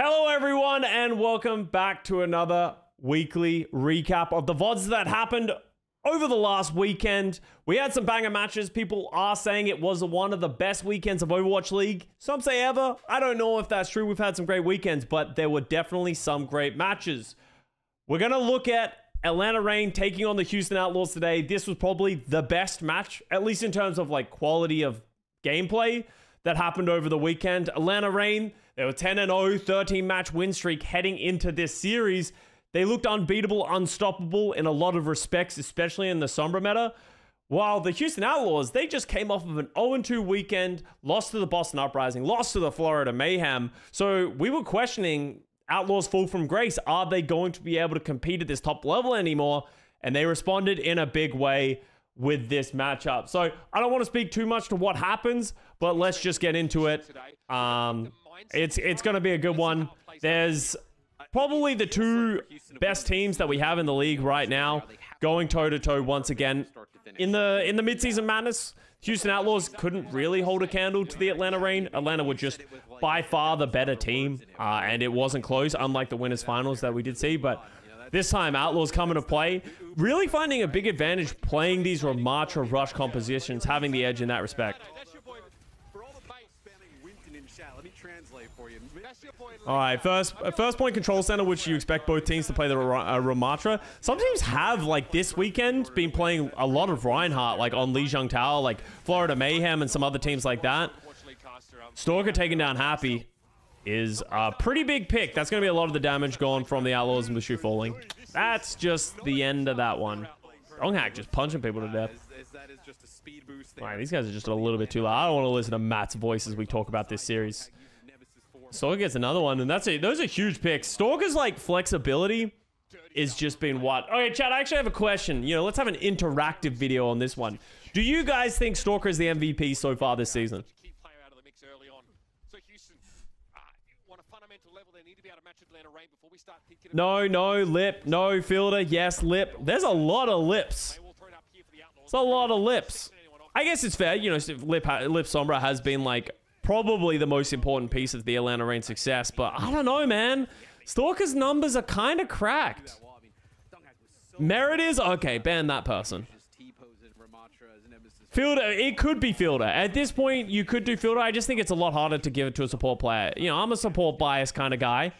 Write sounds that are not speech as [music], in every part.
Hello, everyone, and welcome back to another weekly recap of the VODs that happened over the last weekend. We had some banger matches. People are saying it was one of the best weekends of Overwatch League. Some say ever. I don't know if that's true. We've had some great weekends, but there were definitely some great matches. We're going to look at Atlanta Reign taking on the Houston Outlaws today. This was probably the best match, at least in terms of like quality of gameplay that happened over the weekend. Atlanta Reign, they were 10 0, 13 match win streak heading into this series. They looked unbeatable, unstoppable in a lot of respects, especially in the Sombra meta. While the Houston Outlaws, they just came off of an 0-2 weekend, lost to the Boston Uprising, lost to the Florida Mayhem. So we were questioning Outlaws fall from grace. Are they going to be able to compete at this top level anymore? And they responded in a big way with this matchup. So I don't want to speak too much to what happens, but let's just get into it. Um, it's it's going to be a good one. There's probably the two best teams that we have in the league right now going toe to toe once again in the in the midseason madness. Houston Outlaws couldn't really hold a candle to the Atlanta Reign. Atlanta were just by far the better team, uh, and it wasn't close, unlike the winners finals that we did see. But this time, Outlaws coming to play, really finding a big advantage playing these Ramattra rush compositions, having the edge in that respect. All right, first first point control center, which you expect both teams to play the uh, Ramattra. Some teams have, like this weekend, been playing a lot of Reinhardt, like on Lijiang Tower, like Florida Mayhem and some other teams like that. Stalker taking down Happy is a pretty big pick. That's going to be a lot of the damage going from the Outlaws and the Shu falling. That's just the end of that one. Donghack just punching people to death. All right, these guys are just a little bit too loud. I don't want to listen to Matt's voice as we talk about this series. Stalker gets another one, and that's it. Those are huge picks. Stalker's like flexibility is just been what? Okay, Chad, I actually have a question. You know, let's have an interactive video on this one. Do you guys think Stalker is the MVP so far this season? No, no, lip, no, fielder, yes, lip. There's a lot of lips. It's a lot of lips. I guess it's fair, you know, lip, lip Sombra has been like probably the most important piece of the Atlanta Reign success. But I don't know, man. Stalker's numbers are kind of cracked. Merit is okay. Ban that person. Fielder, it could be Fielder. At this point, you could do Fielder. I just think it's a lot harder to give it to a support player. You know, I'm a support bias kind of guy.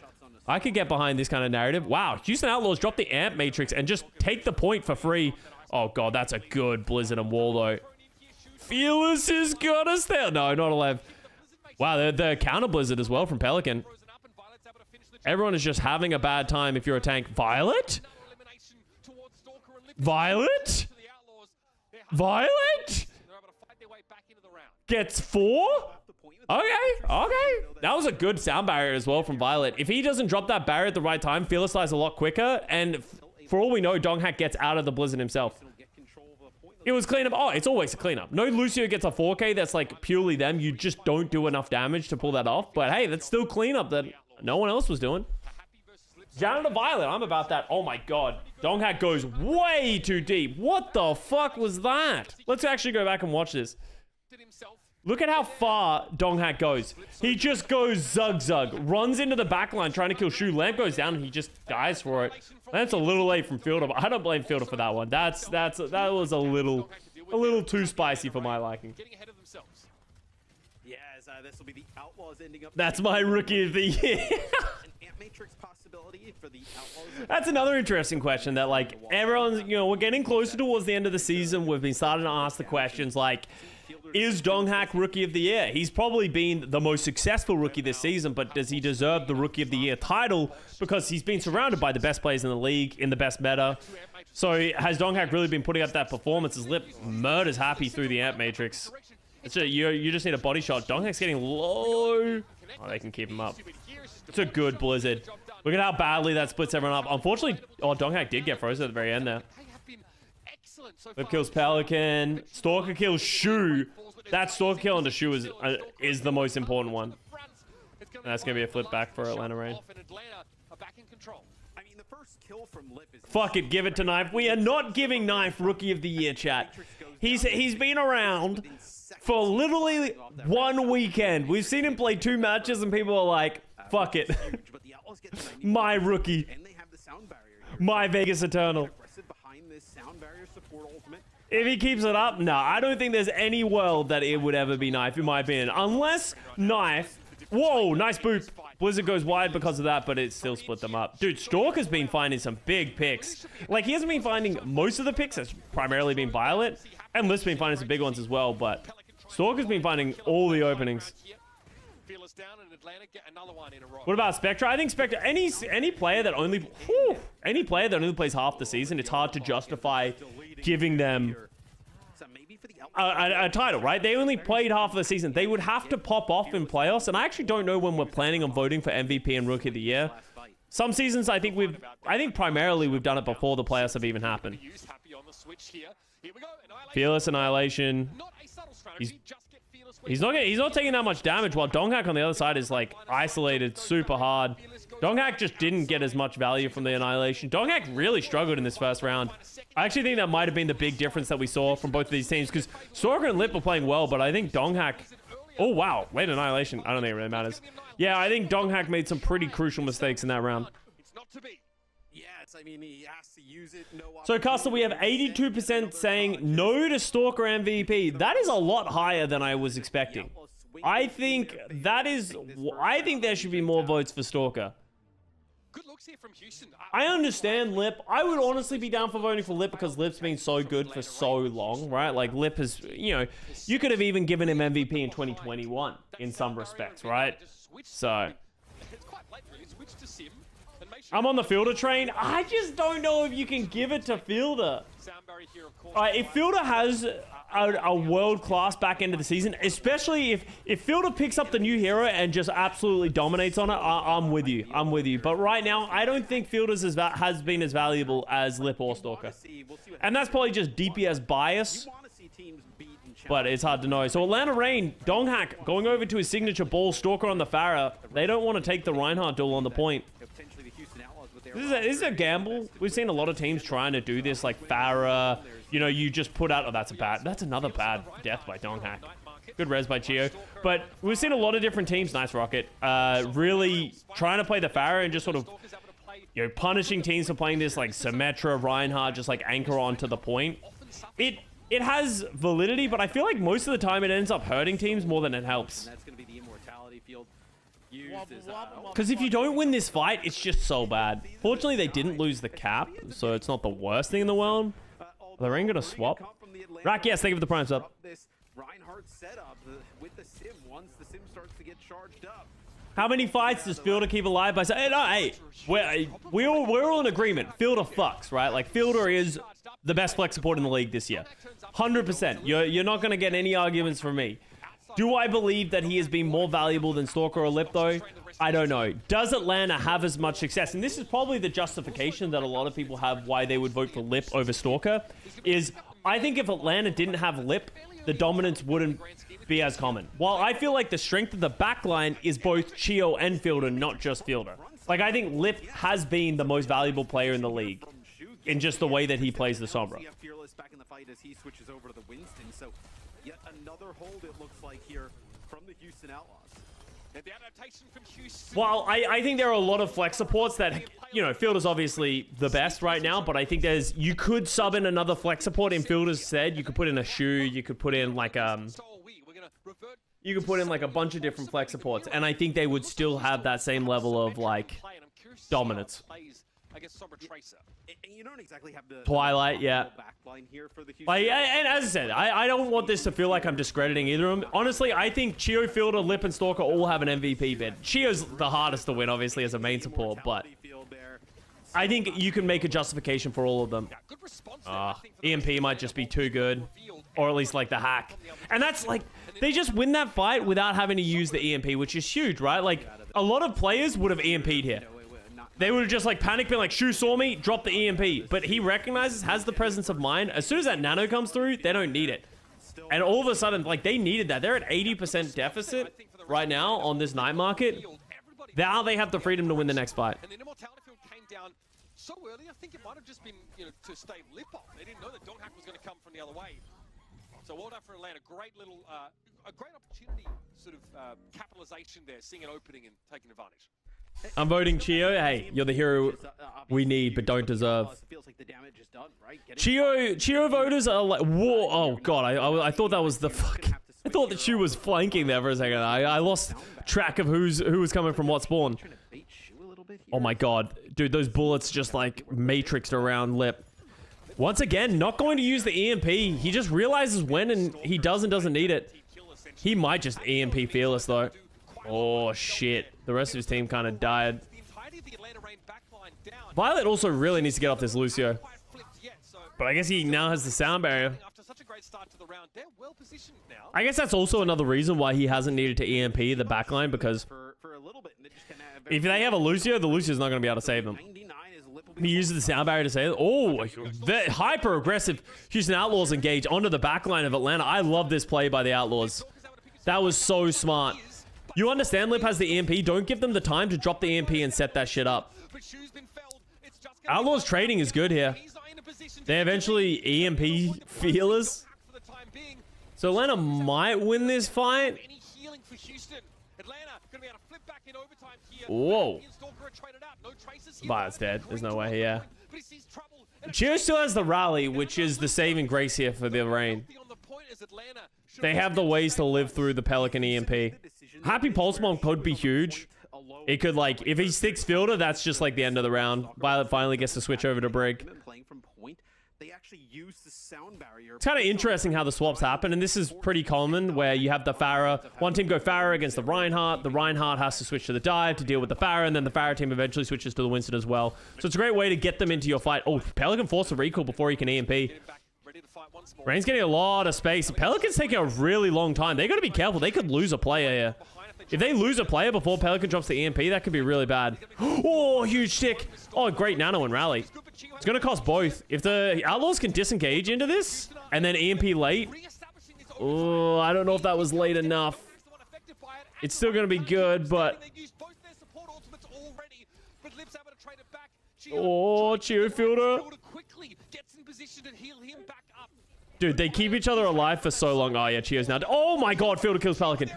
I could get behind this kind of narrative. Wow, Houston Outlaws drop the Amp Matrix and just take the point for free. Oh, God, that's a good Blizzard and though. Fearless has got us there. No, not alive. Wow, the, the counter blizzard as well from Pelican. Everyone is just having a bad time if you're a tank. Violet? Violet? Violet? Gets four? Okay, okay. That was a good sound barrier as well from Violet. If he doesn't drop that barrier at the right time, dies a lot quicker. And for all we know, Donghack gets out of the Blizzard himself. It was cleanup. Oh, it's always a cleanup. No Lucio gets a 4K that's like purely them. You just don't do enough damage to pull that off. But hey, that's still cleanup that no one else was doing. Janitor Violet, I'm about that. Oh my god. Donghack goes way too deep. What the fuck was that? Let's actually go back and watch this. Look at how far Donghack goes. He just goes zug zug, runs into the backline trying to kill Shu. Lamp goes down and he just dies for it. That's a little late from Fielder, but I don't blame Fielder for that one. That's that's that was a little a little too spicy for my liking. That's my rookie of the year. That's another interesting question that like everyone's you know we're getting closer towards the end of the season. We've been starting to ask the questions like is Donghack Rookie of the Year? He's probably been the most successful rookie this season, but does he deserve the Rookie of the Year title? Because he's been surrounded by the best players in the league, in the best meta. So has Donghack really been putting up that performance? His lip murders Happy through the Amp Matrix. A, you, you just need a body shot. Donghack's getting low. Oh, they can keep him up. It's a good Blizzard. Look at how badly that splits everyone up. Unfortunately, oh, Donghack did get frozen at the very end there. Flip kills Pelican. Stalker kills Shu. That Stalker kill the Shu is, uh, is the most important one. And that's going to be a flip back for Atlanta Reign. I mean, the first kill from Lip is Fuck it, give it to Knife. We are not giving Knife Rookie of the Year, chat. He's he's been around for literally one weekend. We've seen him play two matches, and people are like, "Fuck it, huge, but the Outlaws get the [laughs] 90 my rookie, and they have the sound barrier here. my Vegas Eternal." Aggressive behind this sound barrier support ultimate. If he keeps it up, no, I don't think there's any world that it would ever be Knife, in my opinion, unless Knife. Whoa, nice boop. Blizzard goes wide because of that, but it still split them up. Dude, Stalker's been finding some big picks. Like, he hasn't been finding most of the picks. It's primarily been Violet. And Lift's been finding some big ones as well, but Stalker's been finding all the openings. What about Spectra? I think Spectra, any any player that only, whew, any player that only plays half the season, it's hard to justify giving them a, a, a title, right? They only played half of the season. They would have to pop off in playoffs, and I actually don't know when we're planning on voting for MVP and Rookie of the Year. Some seasons, I think we've, I think primarily we've done it before the playoffs have even happened. Fearless Annihilation. Fearless He's not, he's not taking that much damage, while Donghack on the other side is like isolated super hard. Donghack just didn't get as much value from the Annihilation. Donghack really struggled in this first round. I actually think that might have been the big difference that we saw from both of these teams because Stalker and Lip were playing well, but I think Donghack. Oh wow, late Annihilation. I don't think it really matters. Yeah, I think Donghack made some pretty crucial mistakes in that round. So, Castle, we have 82% saying no to Stalker MVP. That is a lot higher than I was expecting. I think that is. I think there should be more votes for Stalker. Good looks here from Houston. I understand Lip. I would honestly be down for voting for Lip because Lip's been so good for so long, right? Like Lip has, you know, you could have even given him MVP in 2021 in some respects, right? So It's quite late really. Switch to Sim. And make sure I'm on the Fielder train. I just don't know if you can give it to Fielder. sound barrier here, of course. Uh, if Fielder has a, a world class back end of the season, especially if if Fielder picks up the new hero and just absolutely dominates on it, I, I'm with you. I'm with you. But right now, I don't think Fielder's as has been as valuable as Lip or Stalker, and that's probably just DPS bias. But it's hard to know. So Atlanta Reign, Donghack going over to his signature ball, Stalker on the Pharah. They don't want to take the Reinhardt duel on the point. This is, a, this is a gamble. We've seen a lot of teams trying to do this, like Pharah. You know, you just put out. Oh, that's a bad. That's another bad death by Donghack. Good res by Chiyo. But we've seen a lot of different teams. Nice rocket. Uh, really trying to play the Pharah and just sort of Stalker's able to play you know punishing teams for playing this like Symmetra, Reinhardt, just like anchor on to the point. It it has validity, but I feel like most of the time it ends up hurting teams more than it helps. That's going to be the immortality field used as uh, Because if you don't win this fight, it's just so bad. Fortunately, they didn't lose the cap, so it's not the worst thing in the world. The gonna swap? Rack, yes, thank you for the prime sub. This Reinhardt setup with the sim once the sim starts to get charged up. How many fights does Fielder keep alive by saying, hey, no, hey, we're, we all, we're all in agreement. Fielder fucks, right? Like, Fielder is the best flex support in the league this year. 100%. You're, you're not going to get any arguments from me. Do I believe that he has been more valuable than Stalker or Lip, though? I don't know. Does Atlanta have as much success? And this is probably the justification that a lot of people have why they would vote for Lip over Stalker. Is I think if Atlanta didn't have Lip, the dominance wouldn't be as common. While I feel like the strength of the backline is both Chiyo and Fielder, not just Fielder. Like I think Lip has been the most valuable player in the league in just the way that he plays the Sombra. Another hold it looks like here from the Houston Outlaws. And the adaptation from Houston. Well, I, I think there are a lot of flex supports that, you know, Fielder's obviously the best right now, but I think there's, you could sub in another flex support in Fielder's said. You could put in a Shu, you could put in like, um, So are we. We're gonna revert you could put in like a bunch of different flex supports, and I think they would still have that same level of like, play, and I'm curious to see how dominance. It guess against Sombra Tracer. And- And you don't exactly have the Twilight, the yeah. backline here for the Houston. Like, and as I said, I, I don't want this to feel like I'm discrediting either of them. Honestly, I think Chiyo, Fielder, Lip, and Stalker all have an MVP bid. Chiyo's the hardest to win, obviously, as a main support, but Immortality field there. I think you can make a justification for all of them. Yeah, good response there, I Uh, think, for the EMP might just be too good, or at least like the hack. And that's like, they just win that fight without having to use the EMP, which is huge, right? Like, a lot of players would have EMP'd here. No, wait, wait, not- They would have just like panicked, been like, Shu saw me, drop the EMP. But he recognizes, has the presence of mind. As soon as that nano comes through, they don't need it. And all of a sudden, like, they needed that. They're at 80% deficit right now on this night market. Now they have the freedom to win the next fight. And immortality field came down so early, I think it might have just been, you know, to stay lip off. They didn't know that Donghack was going to come from the other way. So well done for Atlanta. Great little, uh, a great opportunity, sort of uh, capitalization there, seeing an opening and taking advantage. I'm voting Chiyo. Hey, you're the hero we need but don't deserve. Chiyo, Chiyo voters are like, whoa, oh god, I, I, I thought that was the fuck. [laughs] I thought that she was flanking there for a second. I, I lost track of who's who was coming from what spawn. Oh my god, dude, those bullets just like matrixed around Lip. Once again, not going to use the EMP. He just realizes when and he does and doesn't need it. He might just EMP fearless though. Oh shit, the rest of his team kind of died. Violet also really needs to get off this Lucio. But I guess he now has the sound barrier. I guess that's also another reason why he hasn't needed to EMP the backline because if they have a Lucio, the Lucio's not going to be able to save them. 99 is Lip will be He uses the sound barrier to it. Oh, the hyper aggressive Houston Outlaws engage onto the backline of Atlanta. I love this play by the Outlaws. That was so smart. You understand Lip has the EMP. Don't give them the time to drop the EMP and set that shit up. Outlaws trading is good here. They eventually EMP feelers. So Atlanta might win this fight. Whoa. Violet's dead. There's no way, here. Chiyo still has the rally, which is the saving grace here for the Reign. They have the ways to live through the Pelican EMP. Happy Pulse Bomb could be huge. It could, like, if he sticks Fielder, that's just like the end of the round. Violet finally gets to switch over to Brig. It's kind of interesting how the swaps happen, and this is pretty common where you have the Pharah. One team go Pharah against the Reinhardt. The Reinhardt has to switch to the dive to deal with the Pharah, and then the Pharah team eventually switches to the Winston as well. So it's a great way to get them into your fight. Oh, Pelican forced a recall before he can EMP. Getting back, ready to fight once more. Reign's getting a lot of space. Pelican's taking a really long time. They got to be careful. They could lose a player here. If they lose a player before Pelican drops the EMP, that could be really bad. Oh, huge stick. Oh, great nano and rally. It's going to cost both. If the Outlaws can disengage into this and then EMP late, oh, I don't know if that was late enough. Is the one affected by it. It's still going to be good, but... They've used Dude, they keep each other alive for so long. Oh, yeah, Chiyo's now... Oh, my God, Fielder kills Pelican.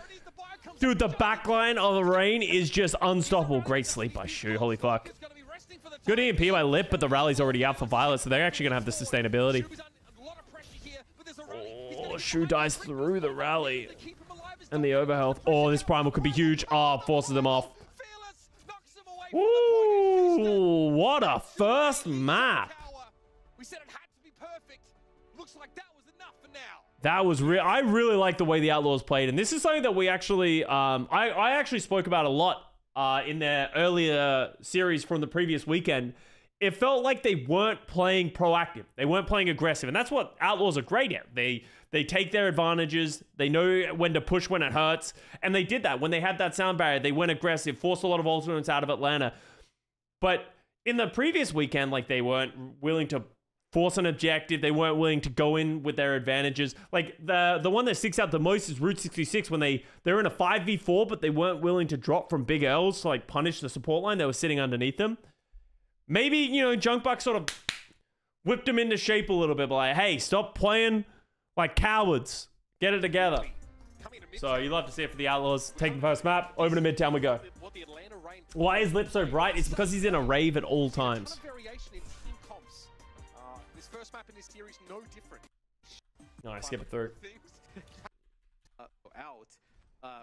Dude, the in. backline of the Reign is just unstoppable. Great sleep by Shu. Holy fuck. Good. EMP by Lip, but the rally's already out for Violet, so they're actually going to have the sustainability. Oh, Shu dies through the rally. And the overhealth. Oh, this primal could be huge. Oh, forces them off. Ooh, what a first map. That was real. I really like the way the Outlaws played, and this is something that we actually, um, I, I actually spoke about a lot uh, in their earlier series from the previous weekend. It felt like they weren't playing proactive. They weren't playing aggressive, and that's what Outlaws are great at. They they take their advantages. They know when to push when it hurts, and they did that when they had that sound barrier. They went aggressive, forced a lot of ultimates out of Atlanta. But in the previous weekend, like they weren't willing to force an objective. They weren't willing to go in with their advantages. Like the the one that sticks out the most is Route 66 when they they're in a 5v4, but they weren't willing to drop from big L's to like punish the support line. They were sitting underneath them. Maybe, you know, Junkbuck sort of whipped them into shape a little bit, but like, hey, stop playing like cowards. Get it together. So you love to see it for the Outlaws. Taking first map, over to Midtown we go. Why is Lip so bright? It's because he's in a rave at all times. Ton of variation in team comps. Uh, this first map in this series no different. No, I skip it through. Uh, out. Uh,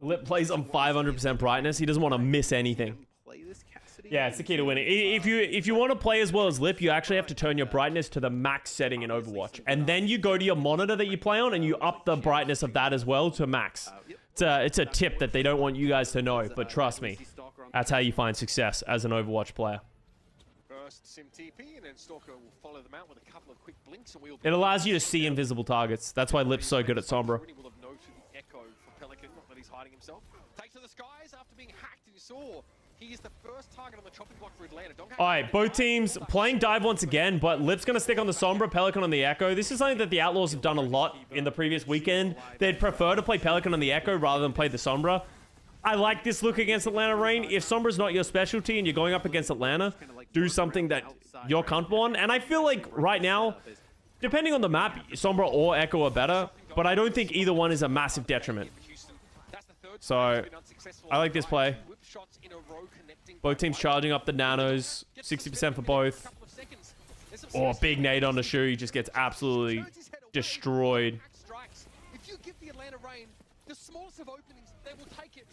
Lip plays on 500% brightness. He doesn't want to miss anything. play this Cassidy. Yeah, it's the key to winning. If you if you want to play as well as Lip, you actually have to turn your brightness to the max setting in Overwatch, and then you go to your monitor that you play on and you up the brightness of that as well to max. It's a it's a tip that they don't want you guys to know, but trust me, that's how you find success as an Overwatch player. First Sim TP and then Stalker will follow them out with a couple of quick blinks and we'll It allows you to see invisible targets. That's why Lip's so good at Sombra. Really will have noted the echo for Pelican, not that he's hiding himself. Takes to the skies after being hacked and you saw he is the first target on the chopping block for Atlanta. Don't All right, both teams playing dive once again, but Lip's going to stick on the Sombra, Pelican on the Echo. This is something that the Outlaws have done a lot in the previous weekend. They'd prefer to play Pelican on the Echo rather than play the Sombra. I like this look against Atlanta Reign. If Sombra's not your specialty and you're going up against Atlanta, do something that you're comfortable on. And I feel like right now, depending on the map, Sombra or Echo are better, but I don't think either one is a massive detriment. So, I like this play. Both teams charging up the nanos, 60% for both. Oh, big nade on the Shu. He just gets absolutely destroyed. If you give the Atlanta Reign the smallest of openings, they will take it,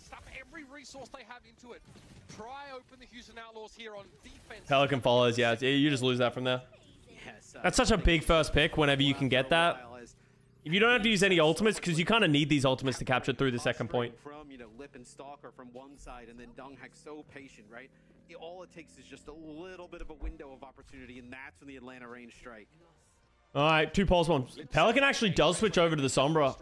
every resource they have into it. Pry open the Houston Outlaws here on defense. Pelican follows, yeah. You just lose that from there. Uh, that's such a big first pick whenever you can get that. If you don't have to use any ultimates, because you kind of need these ultimates to capture through the second point. From, you know, Lip and Stalker from one side, and then Donghak so patient, right? It, all it takes is just a little bit of a window of opportunity, and that's when the Atlanta range strike. All right, two pulse one. Pelican actually does switch over to the Sombra.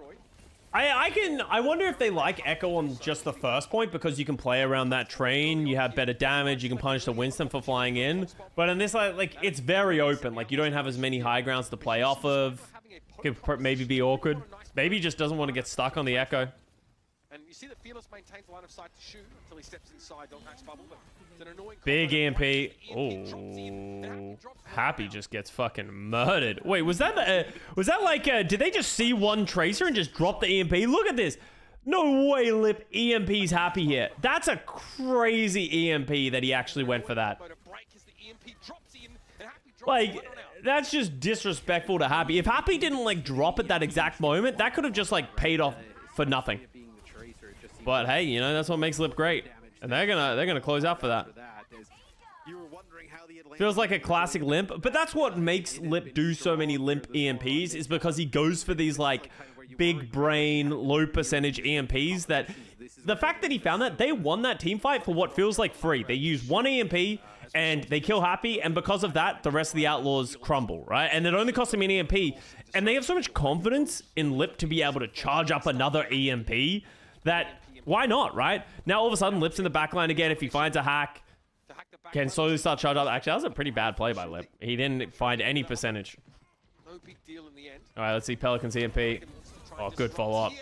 I, I can I wonder if they like Echo on just the first point because you can play around that train, you have better damage, you can punish the Winston for flying in. But in this like, like it's very open, like you don't have as many high grounds to play off of. Could maybe be awkward. Maybe just doesn't want to get stuck on the Echo. And you see that Fearless maintains line of sight to shoot until he steps inside bubble, but Big EMP. Oh, Happy just gets fucking murdered. Wait, was that uh, was that like uh, did they just see one tracer and just drop the EMP? Look at this. No way, Lip EMP's happy here. That's a crazy EMP that he actually went for that. Like, that's just disrespectful to Happy. If Happy didn't, like, drop at that exact moment, that could have just, like, paid off for nothing. But, hey, you know, that's what makes Lip great. And they're gonna, they're gonna close out for that. Feels like a classic limp, but that's what makes Lip do so many limp EMPs is because he goes for these like big brain, low percentage EMPs that the fact that he found that they won that team fight for what feels like free. They use one EMP and they kill Happy, and because of that, the rest of the Outlaws crumble, right? And it only costs him an EMP, and they have so much confidence in Lip to be able to charge up another EMP that why not, right? Now all of a sudden, Lip's in the backline again if he finds a hack can slowly start charge up. Actually, that was a pretty bad play by Lip. He didn't find any percentage. No big deal in the end. All right, let's see Pelican's EMP. Oh, good follow-up.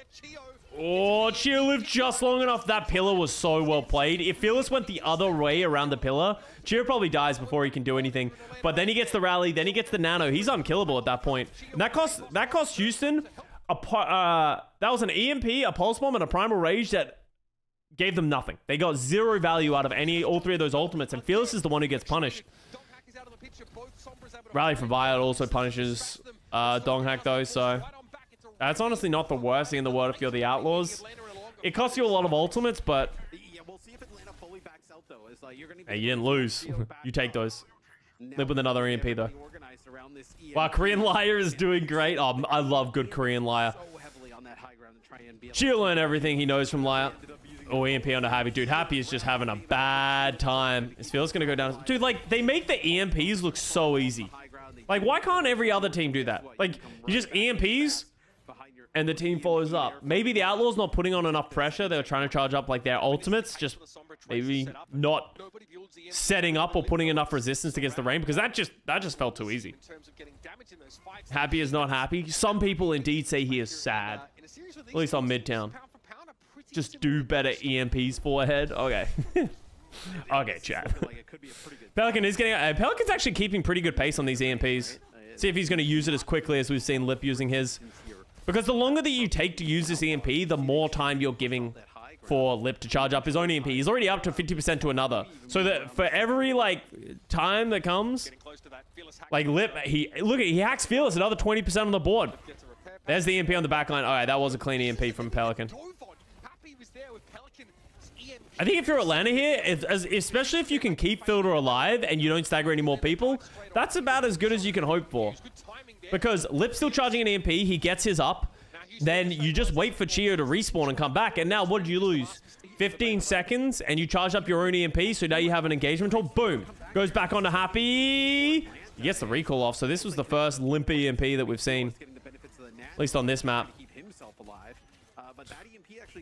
Oh, Chiyo lived just long enough. That pillar was so well played. If Fearless went the other way around the pillar, Chiyo probably dies before he can do anything. But then he gets the rally, then he gets the nano. He's unkillable at that point. And that cost that cost Houston a uh, that was an EMP, a pulse bomb, and a primal rage that gave them nothing. They got zero value out of any all three of those ultimates, and Fearless is the one who gets punished. Rally for Violet also punishes uh, Donghak though, so that's honestly not the worst thing in the world if you're the Outlaws. It costs you a lot of ultimates, but hey, you didn't lose. you take those. Live with another EMP though. Wow, Korean Liar is doing great. Oh, I love good Korean Liar. She'll learn everything he knows from Liar. Oh, EMP onto Happy. Dude, Happy is just having a bad time. His field's gonna go down. Dude, like, they make the EMPs look so easy. Like, why can't every other team do that? Like, you just EMPs, and the team follows up. Maybe the Outlaws not putting on enough pressure. They're trying to charge up, like, their ultimates. Just maybe not setting up or putting enough resistance against the Reign, because that just, that just felt too easy. Happy is not happy. Some people indeed say he is sad. At least on Midtown just do better EMPs forehead. Okay. [laughs] okay, chat. Pelican is getting... Uh, Pelican's actually keeping pretty good pace on these EMPs. See if he's going to use it as quickly as we've seen Lip using his. Because the longer that you take to use this EMP, the more time you're giving for Lip to charge up his own EMP. He's already up to 50% to another. So that for every, like, time that comes, like, Lip, he... Look, at he hacks Fearless another 20% on the board. There's the EMP on the back line. All right, that was a clean EMP from Pelican. I think if you're Atlanta here, if, as, especially if you can keep Fielder alive and you don't stagger any more people, that's about as good as you can hope for. Because Lip's still charging an EMP, he gets his up, then you just wait for Chiyo to respawn and come back, and now what did you lose? 15 seconds, and you charge up your own EMP, so now you have an engagement tool. Boom. Goes back onto Happy. He gets the recall off, so this was the first limp EMP that we've seen. At least on this map.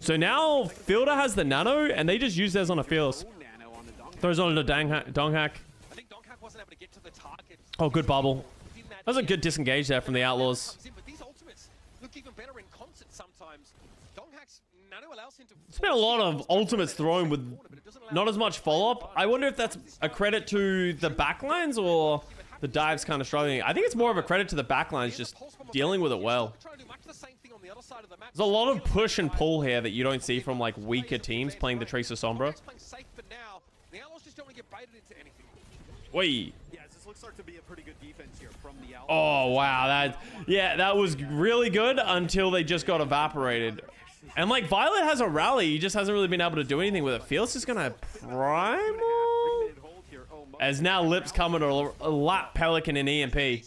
So now Fielder has the nano, and they just use theirs on a Fearless. Throws on a Dong Hack. Oh, good bubble. That was a good disengage there from the Outlaws. Nano allows him to It's been a lot of ultimates thrown with not as much follow-up. I wonder if that's a credit to the backlines or the dives kind of struggling. I think it's more of a credit to the backlines just dealing with it well. There's a lot of push and pull here that you don't see from like weaker teams playing the Tracer Sombra. Wait. Yeah, this looks like to be a pretty good Oh wow, that yeah, that was really good until they just got evaporated. And like Violet has a rally, he just hasn't really been able to do anything with it. Feels just gonna primal. As now Lips coming to lap Pelican in EMP. They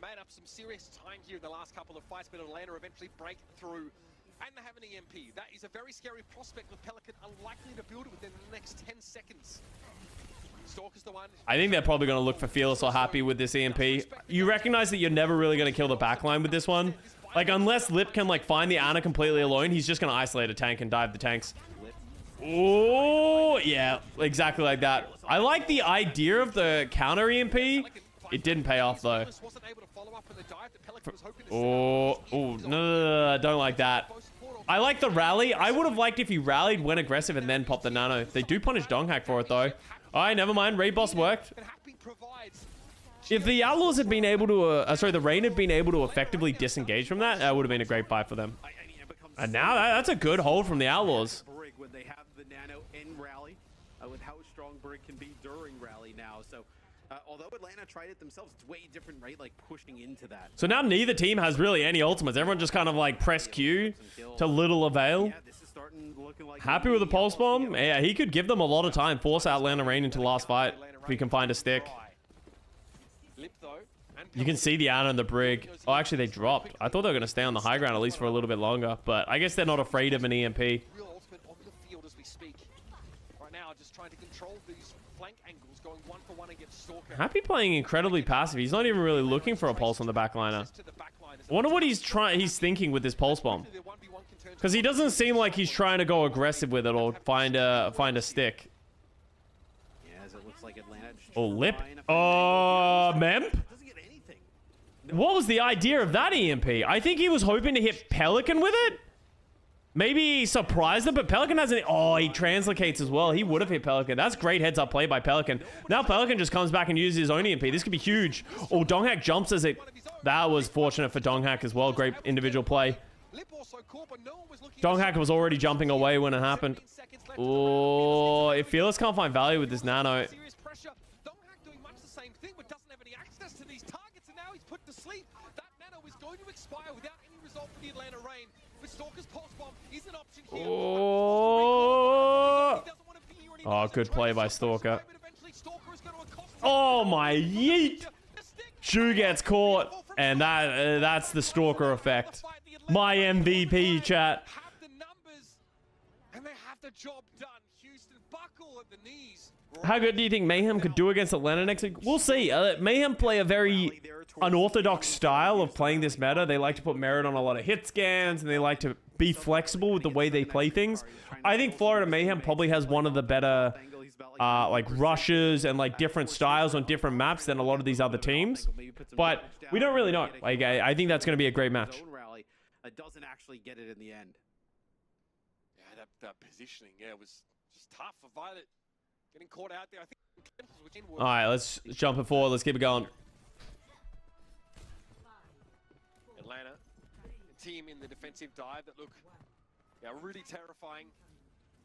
made up some serious time here in the last couple of fights, but Atlanta eventually break through. And they have an EMP. That is a very scary prospect with Pelican unlikely to build it within the next 10 seconds. I think they're probably going to look for Fearless or Happy with this EMP. You recognize that you're never really going to kill the backline with this one. Like, unless Lip can, like, find the Ana completely alone, he's just going to isolate a tank and dive the tanks. Oh, yeah, exactly like that. I like the idea of the counter EMP. It didn't pay off, though. Oh, oh, no, no, no, no, don't like that. I like the rally. I would have liked if he rallied, went aggressive, and then popped the nano. They do punish Donghack for it, though. All right, never mind. Raid boss worked. If the Outlaws had been able to, uh, uh, sorry, the Reign had been able to effectively disengage from that, that would have been a great fight for them. And now that, that's a good hold from the Outlaws. Brig when they have the nano in rally, with how strong Brig can be during rally now. So, uh, although Atlanta tried it themselves, it's way different, right? Like pushing into that. So now neither team has really any ultimates. Everyone just kind of like press Q to little avail. Yeah, this looking like Happy with the pulse bomb? Yeah, he could give them a lot of time. Force Atlanta Reign into last fight if we can find a stick. You can see the Ana and the Brig. Oh, actually, they dropped. I thought they were going to stay on the high ground at least for a little bit longer. But I guess they're not afraid of an EMP. Real ultimate on the field as we speak. Right now, just trying to control these flank angles, going one for one against Stalker. Happy playing incredibly passive. He's not even really looking for a pulse on the backliner. I wonder what he's trying. He's thinking with this pulse bomb. Because he doesn't seem like he's trying to go aggressive with it or find a find a stick. Yeah, as it looks like Atlanta just Oh, lip. Oh, find- uh, Memp. Doesn't get anything. What was the idea of that EMP? I think he was hoping to hit Pelican with it. Maybe he surprised him, but Pelican hasn't. Oh, he translocates as well. He would have hit Pelican. That's great heads up play by Pelican. Now Pelican just comes back and uses his own EMP. This could be huge. Oh, Donghack jumps as it. That was fortunate for Donghack as well. Great individual play. Lip also caught, but no one was looking Donghack was already jumping away when it happened. Oh, if Fearless can't find value with this nano. Serious pressure. Doing much the same thing, but doesn't have any access to these targets, and now he's put to sleep. That nano is going to expire without any result for the Atlanta Reign. But Stalker's pulse bomb is an option here. Oh. He doesn't want to be here Oh, good play by tries to survive, Stalker. but eventually Stalker is going to accost him. Oh my yeet. Shu gets caught, and that uh, that's the stalker effect. My MVP, chat. Have the numbers, and they have the job done. Houston buckle at the knees. How good do you think Mayhem could do against Atlanta next week? We'll see. Uh, Mayhem play a very unorthodox style of playing this meta. They like to put merit on a lot of hit scans, and they like to be flexible with the way they play things. I think Florida Mayhem probably has one of the better uh, like rushes and like different styles on different maps than a lot of these other teams. But we don't really know. Like I, I think that's going to be a great match. Zone uh, doesn't actually get it in the end. Yeah, that, that positioning, yeah, was just tough for Violet. Getting caught out there. I think All right, let's jump it forward. Let's keep it going. Atlanta, a team in the defensive dive that look yeah, really terrifying.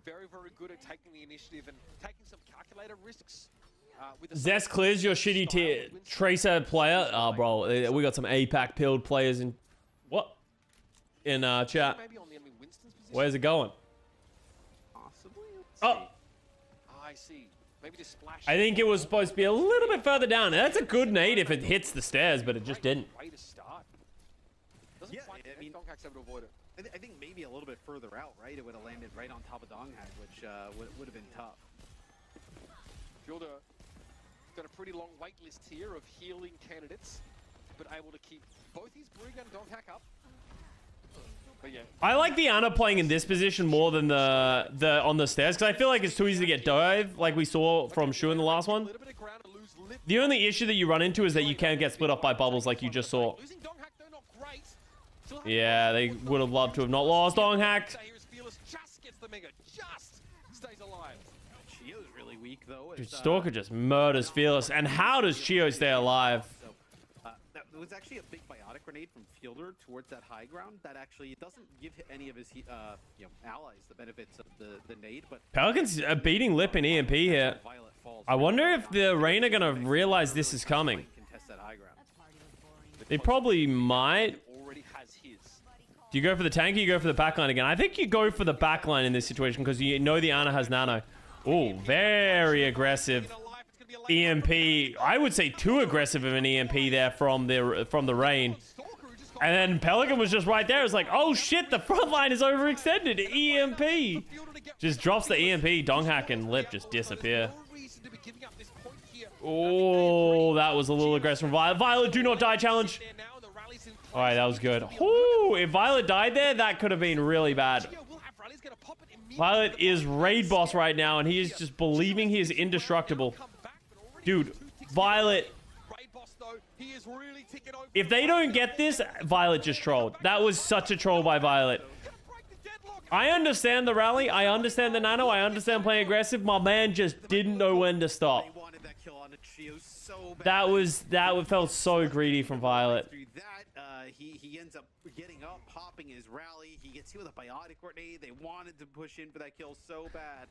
Very, very good at taking the initiative and taking some calculator risks. Uh, with the Zest clears your shitty tier tracer player. Oh, bro, uh, we got some APAC pilled players in what in uh, chat. Maybe on the enemy Winston's position. Where's it going? Possibly. Oh. Ah, I see. Maybe just splash. I think it was supposed to be a little bit further down. That's a good nade if it hits the stairs, but it just didn't. Way to start. Yeah, I mean- Donghack's able to avoid it. I, th- I think maybe a little bit further out, right? It would have landed right on top of Donghack, which uh, would, would have been tough. Fielder got a pretty long wait list here of healing candidates, but able to keep both his Brig and Donghack up. Yeah, I like the Ana playing in this position more than the the on the stairs because I feel like it's too easy to get dive, like we saw from Shu in the last one. The only issue that you run into is that you can't get split off by bubbles, like you just saw. Yeah, they would have loved to have not lost weak though. Dude, Stalker just murders Fearless. And how does Chiyo stay alive? Uh, was actually a big grenade from Fielder towards that high ground that actually doesn't give any of his uh, you know allies the benefits of the, the nade, but Pelicans are beating Lip in EMP here. I wonder if the Reign are going to realize this is coming. Contest that high ground. They probably might. Already has his. Do you go for the tank or you go for the backline again? I think you go for the backline in this situation because you know the Ana has nano. Oh, very aggressive In a life, it's gonna be a late EMP. I would say too aggressive of an EMP there from the from the Reign. And then Pelican was just right there. It's like, oh shit, the front line is overextended. EMP. Just drops the EMP. Donghack and Lip just disappear. Oh, that was a little aggressive from Violet. Violet, do not die challenge. All right, that was good. Ooh, if Violet died there, that could have been really bad. Violet is raid boss right now, and he is just believing he is indestructible. Dude, Violet, Raid boss though, he is really ticking over. If they don't get this, Violet just trolled. That was such a troll by Violet. Gonna break the deadlock. I understand the rally. I understand the nano. I understand playing aggressive. My man just didn't know when to stop. That kill on the Chiyo so bad. That was that felt so greedy from Violet. Uh, he he ends up getting up, popping his rally. He gets hit with a biotic grenade. They wanted to push in for that kill so bad.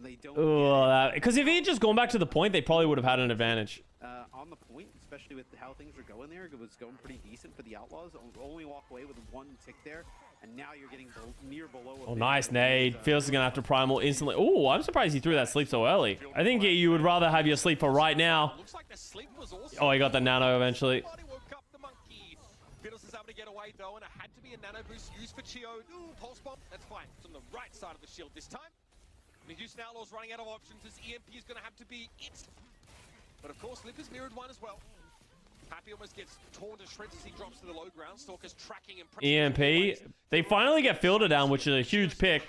They don't. because if he had just gone back to the point, they probably would have had an advantage. uh, on the point, especially with how things were going there. It was going pretty decent for the Outlaws. Only walk away with one tick there, and now you're getting bel- near below. Oh, nice hit. nade. Feels is gonna have to primal instantly. Oh, I'm surprised he threw that sleep so early. I think you would rather have your sleep for right now. Looks like the sleep was also. Oh, he got the nano eventually. Body woke up the monkey. Fiddles is able to get away though, and it had to be a nano boost used for Chiyo. Ooh, pulse bomb. That's fine. It's on the right side of the shield this time. The Houston Outlaws running out of options. This EMP is going to have to be it. But of course, Lip has mirrored one as well. Happy almost gets torn to shreds as he drops to the low ground. Stalker's tracking him. EMP. They finally get Fielder down, which is a huge pick.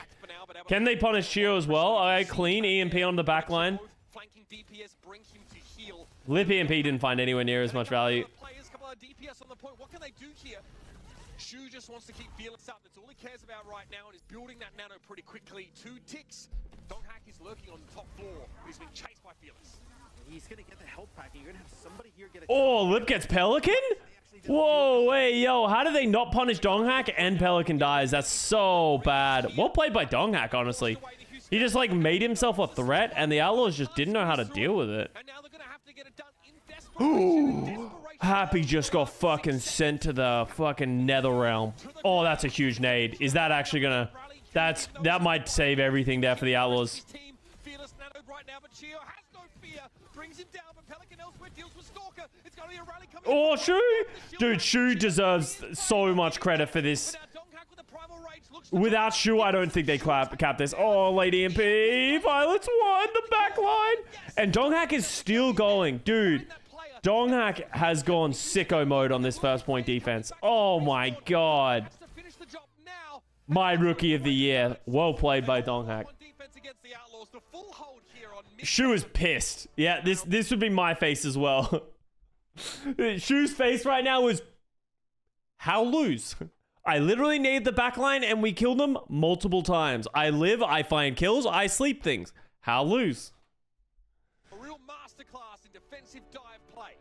Can they punish Chiyo as well? All right, clean EMP on the back line. Flanking DPS bring him to heal. Lip EMP didn't find anywhere near as much value. Players, couple of DPS on the point. What can they do here? Shu just wants to keep Felix up. That's all he cares about right now, and is building that nano pretty quickly. Two ticks. Donghack is lurking on the top floor, He's been chased by Felix. He's gonna get the health pack. You're gonna have somebody here get a. Oh, Lip gets Pelican? Whoa, wait, yo, how did they not punish Donghack and Pelican dies? That's so bad. Well played by Donghack, honestly. He just like made himself a threat, and the Outlaws just didn't know how to deal with it. And now they're gonna have to get it done in desperation. in desperation. Happy just got fucking sent to the fucking nether realm. Oh, that's a huge nade. Is that actually gonna... That's That might save everything there for the Outlaws. His team, Fearless nanoed right now, but Chiyo has no fear. Brings him down, but Pelican elsewhere deals with Stalker. It's gonna be a rally coming. Oh, Shu! Dude, Shu deserves so much credit for this. But now Donghack with a primal rage looks to Without Shu, I don't think they clap, cap this. Oh, Lady MP. Violets won the back line. And Donghack is still going. Dude, player. Has gone sicko mode on this first point defense. Oh my god. Has to finish the job now. My rookie of the year. Well played by Donghack. Shu is pissed. Yeah, this this would be my face as well. [laughs] Shu's face right now is how lose. I literally need the backline and we kill them multiple times. I live, I find kills, I sleep things. How lose. A real masterclass in defensive dive play.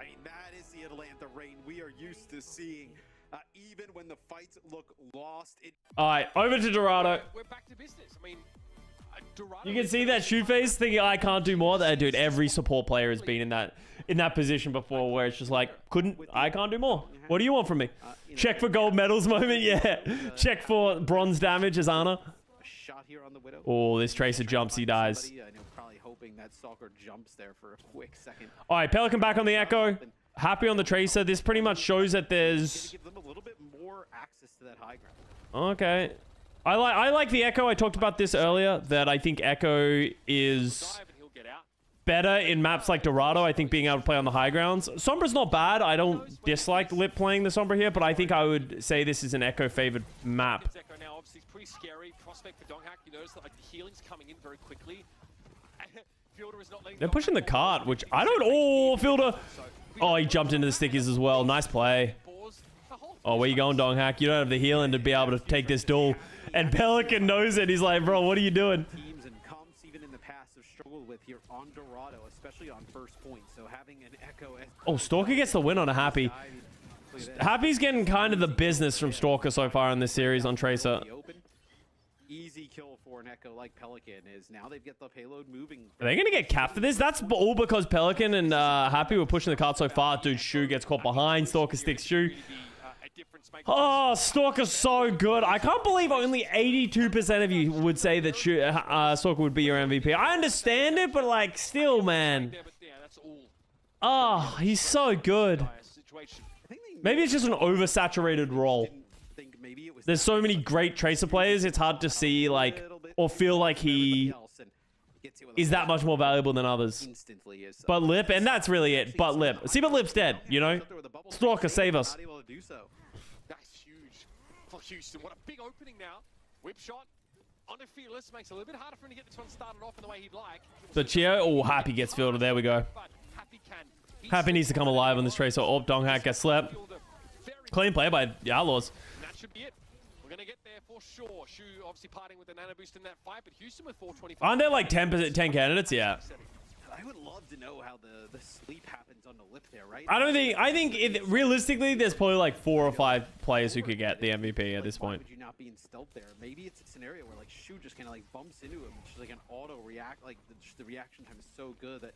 I mean, that is the Atlanta Reign we are used to seeing. Uh, even when the fights look lost, it All right, over to Dorado. We're back to business. I mean, Dorado You can see that Shu face thinking I can't do more. That dude, every support player has been in that in that position before, where it's just like, couldn't I can't do more. What do you want from me? Uh, Check for gold medals [laughs] moment, yeah. Check for bronze damage as Ana. a shot here on the Widow. Oh, this Tracer jumps, he dies. Somebody, I know, probably hoping that Stalker jumps there for a quick second. All right, Pelican back on the Echo. Happy on the Tracer. This pretty much shows that there's give them a little bit more access to that high ground. okay. I like I like the Echo. I talked about this earlier that I think Echo is dive and he'll get out. better in maps like Dorado. I think being able to play on the high grounds. Sombra's not bad. I don't dislike Lip playing the Sombra here, but I think I would say this is an Echo favored map. Echo now, obviously, it's pretty scary. Prospect for. You notice that like the healing's coming in very quickly. [laughs] Fielder is not They're pushing the cart, which I don't. Oh, Fielder. Oh, he jumped into the stickies as well. Nice play. Pause. The whole Oh, where you going, Donghack? You don't have the healing to be able to take this duel. And Pelican knows it. He's like, bro, what are you doing? teams and comps even in the past have struggled with here on Dorado, especially on first point. So having an Echo. Oh, Stalker gets the win on a Happy. Look at that. Happy's getting kind of the business from Stalker so far in this series on Tracer. Easy kill for an Echo like Pelican is now they've got the payload moving. Are they going to get capped for this? That's all because Pelican and uh, Happy were pushing the card so far. Dude, Shu gets caught behind. Stalker sticks Shu. Be, uh, a. Oh, Stalker's so good. I can't believe only 82% of you would say that Shu, uh, Stalker would be your MVP. I understand it, but like, still, man. There, but yeah, that's all. Oh, he's so good. Dire situation. I think they Maybe it's just an oversaturated role. didn't think maybe it was There's so many great Tracer players, it's hard to see, like, or feel like he is that much more valuable than others. But Lip, and that's really it. But Lip. See, but Lip's dead, you know? Stalker, save us. Not able to do so. That's huge for Houston. What a big opening now. Whip shot onto Fearless makes it a little bit harder for him to get this one started off in the way he'd like. So Chiyo, oh, Happy gets fielded. There we go. Happy needs to come alive on this Tracer. Oh, Donghack gets slept. Clean play by the Outlaws. Sure. Shu obviously parting with the nano boost in that fight, but Houston with 425. Aren't there like 10, 10 candidates? Yeah. I would love to know how the, the sleep happens on the lip there, right? I don't think, I think it, realistically, there's probably like four or five players who could get the MVP at this Why point. would you not be in stealth there? Maybe it's a scenario where like Shu just kind of like bumps into him, just like an auto react. Like the, the reaction time is so good that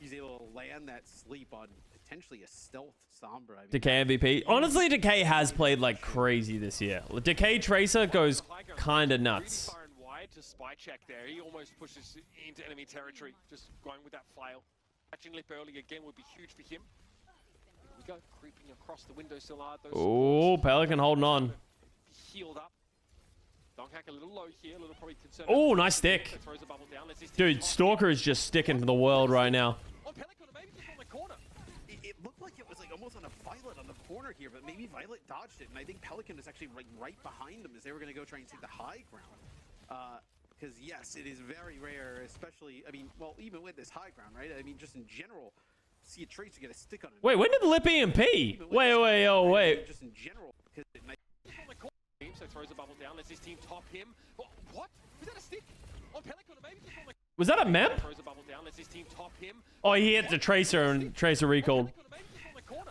he's able to land that sleep on potentially a stealth Sombra. I mean, Decay MVP. Honestly, Decay has played like crazy this year. Decay Tracer goes kind of nuts. Really far wide to spy check there. He almost pushes into enemy territory, just going with that flail. Catching Lip early again would be huge for him. Here we go, creeping across the windowsill are those Oh, Pelican holding on. healed up. Donghack a little low here, a little probably concerned. Oh, nice stick. that Throws a bubble down. lets his team Dude. Stalker is just sticking to the world right now. Oh, looked like it was like almost on a Violet on the corner here, but maybe Violet dodged it, and I think Pelican was actually like right behind him as they were going to go try and take the high ground. Uh because yes, it is very rare, especially I mean, well, even with this high ground, right? I mean, just in general, see a tracer get a stick on it. Wait, when did Lip EMP? Wait, wait, oh, wait. Just in general, because it might on the corner. So throws a bubble down, lets his team top him. What? what? Was that a stick? On Pelican, maybe just on the Was that a map? throws a bubble down, lets his team top him. Oh, he hit the Tracer and Tracer recalled.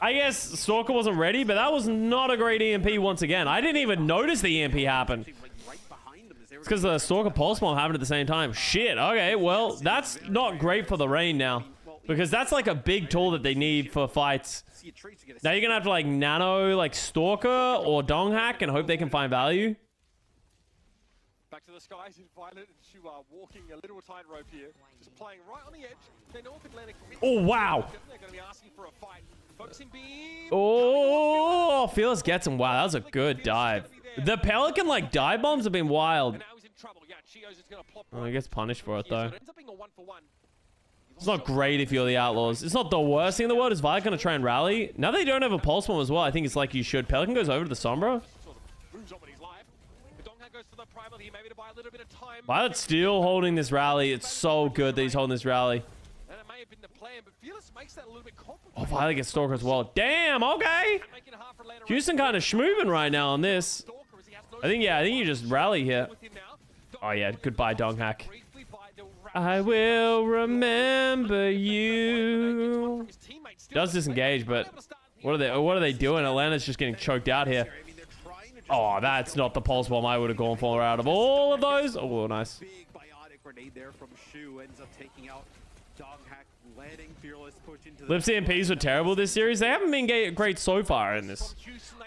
I guess Stalker wasn't ready, but that was not a great EMP once again. I didn't even notice the EMP happen. actually like right behind him as they were. It's because the Stalker Pulse Bomb happened at the same time. Shit, okay, well, that's not great for the Reign now. Because that's like a big tool that they need for fights. see a tracer get a Now you're gonna have to like nano like Stalker or Donghack and hope they can find value. Back to the skies in Violet and Shu are walking a little tightrope here. Just playing right on the edge. They're North Atlantic. Oh, wow. They're going to be asking for a fight. Oh, Fearless gets him. Wow, that was a good dive. The Pelican like dive bombs have been wild. Oh, he gets punished for it though. It's not great if you're the Outlaws. It's not the worst thing in the world. Is Violet going to try and rally? Now they don't have a Pulse Bomb as well. I think it's like you should. Pelican goes over to the Sombra. Violet's still holding this rally. It's so good that he's holding this rally. May have been the plan, but Fearless makes that a little bit complicated. Oh, Violet gets Stalker as well. Damn, okay. Making it hard for Atlanta Houston kind of schmooving right now on this. Stalker as he has no I think, yeah, I think you just rally here. with him now. Oh, yeah, goodbye, by the I will remember [laughs] you. Does disengage, but what are they? What are they doing? Atlanta's just getting choked out here. I mean, they're trying to just Oh, that's not the pulse bomb I would have gone for out of all of those. Oh, nice. Big biotic grenade there from Shu ends up taking out Doghack, letting Fearless push into the Lips EMPs were terrible this series. They haven't been great so far in this.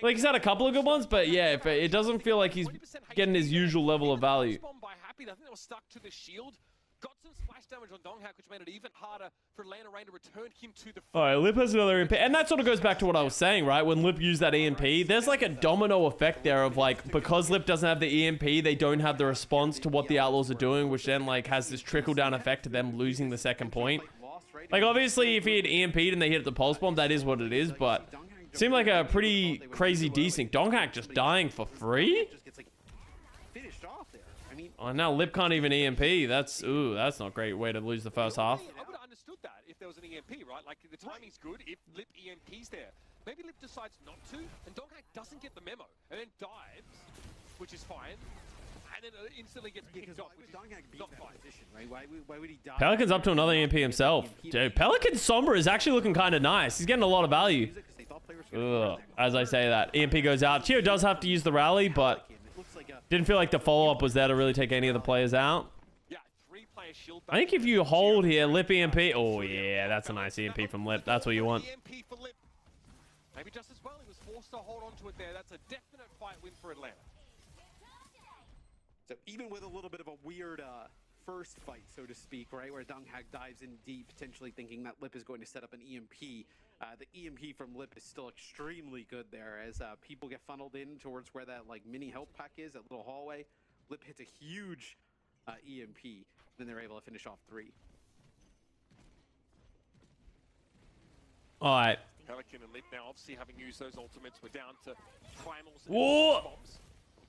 Like he's had a couple of good ones, but yeah, if it doesn't feel like he's getting his usual level of value. By I think that was stuck to the shield. Got some splash damage on Donghak, which made it even harder for Atlanta Reign to return him to the All right, Lip has another EMP, and that sort of goes back to what I was saying, right? When Lip used that EMP, there's like a domino effect there of like because Lip doesn't have the EMP, they don't have the response to what the Outlaws are doing, which then like has this trickle down effect to them losing the second point. Like obviously, if he had EMP'd and they hit the pulse bomb, that is what it is. But seemed like a pretty crazy desync. Donghack just dying for free. just gets like finished off there. I mean, Oh, now Lip can't even EMP. That's ooh, that's not a great way to lose the first half. I would have understood that if there was an EMP, right? Like the timing's good if Lip EMP's there. Maybe Lip decides not to, and Donghak doesn't get the memo and then dives, which is fine. And then it instantly gets Because picked off. which is Donghack be in not fine. position, right? Why, why would he die? Pelican's up to another EMP himself. Dude, Pelican Sombra is actually looking kind of nice. He's getting a lot of value. Use it 'cause they thought players were gonna Ugh, as I say that. EMP goes out. Chiyo does have to use the rally, but Pelican, it looks like a- didn't feel like the follow-up was there to really take any of the players out. Yeah, three player shield. I think if you hold here, Lip EMP. Oh, yeah, that's a nice EMP from Lip. That's what you want. EMP for Lip. Maybe just as well. He was forced to hold on to it there. That's a definite fight win for Atlanta. So even with a little bit of a weird uh, first fight, so to speak, right, where Donghak dives in deep, potentially thinking that Lip is going to set up an EMP, uh, the EMP from Lip is still extremely good there as uh, people get funneled in towards where that like mini health pack is, that little hallway. Lip hits a huge uh, EMP, then they're able to finish off three. All right. Pelican and Lip now obviously having used those ultimates. We're down to primals. and Whoa! bombs.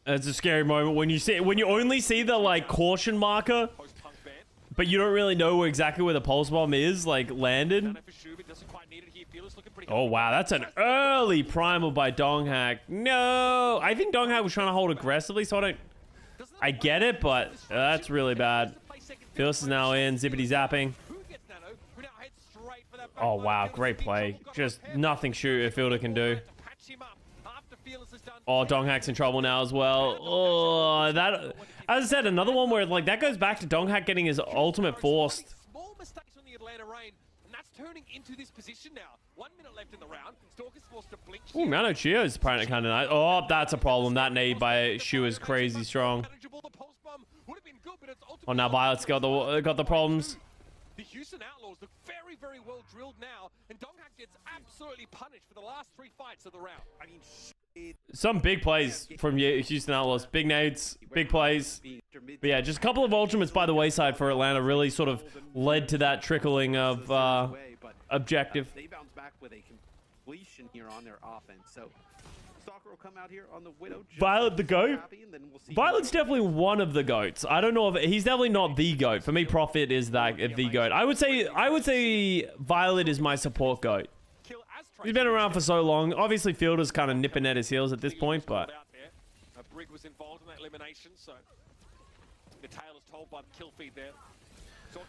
It's a scary moment when you see when you only see the like caution marker, but you don't really know exactly where the pulse bomb is like landed. Oh wow, that's an early primal by Donghack. No, I think Donghack was trying to hold aggressively, so I don't. I get it, but uh, that's really bad. Phyllis is now in, zippity zapping. Oh wow, great play. Just nothing shooter fielder can do. Fearless has done Oh, Donghack's in trouble now as well. Oh, that. As I said, another one where like that goes back to Donghack getting his ultimate forced. Small mistakes on the Atlanta Reign, and that's turning into this position now. One minute left in the round. Stalker's forced to blink. Ooh, Mano Chiyo is apparently kind of nice. Oh, that's a problem. That nade by Shu is crazy strong. Manageable. The pulse bomb would have been good, but it's Oh, now Violet's got the got the problems. The Houston Outlaws look very, very well drilled now, and Donghak gets absolutely punished for the last three fights of the round. I mean. Some big plays from Houston Outlaws. Big nades, big plays. But yeah, just a couple of ultimates by the wayside for Atlanta really sort of led to that trickling of uh, objective. They bounce back with a completion here on their offense. So Stalker will come out here on the Widow. Violet the goat? happy, and then we'll see Violet's definitely one of the goats. I don't know if he's definitely not the goat. For me, Profit is that the goat. I would say I would say Violet is my support goat. He's been around for so long. Obviously, Fielder's kind of nipping at his heels at this point, but Out there. Brig was involved in that elimination, so the tale is told by the kill feed there.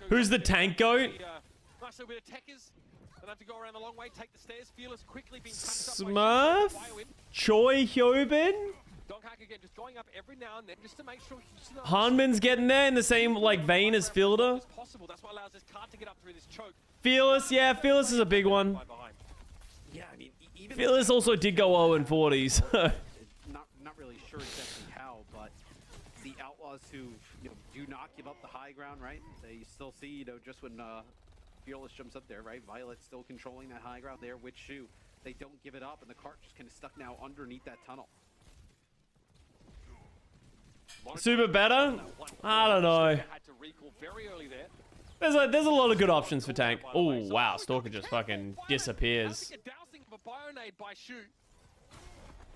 Who's the tank goat? Uh, nice little bit of techers. Don't have to go around the long way, take the stairs. Fearless quickly being up Smurf? Shubin. Bio in. Choi Hyobin? Donghak again, just going up every now and then just to make sure Hanman's getting there in the same like vein as Fielder. as possible. That's what allows this card to get up through this choke. Fearless, yeah, Fearless is a big one. Yeah, I mean, even Fearless also did go 0 and 40s. not not really sure exactly how, but the outlaws who you know do not give up the high ground, right? They still see you know just when uh, Fearless jumps up there, right? Violet's still controlling that high ground there with Shu. They don't give it up, and the cart just kind of stuck now underneath that tunnel. Super better? I don't know. Had to recall very early there. There's a, there's a lot of good options for tank. Oh, wow. Stalker just fucking disappears. Having a of a bionade by shoot.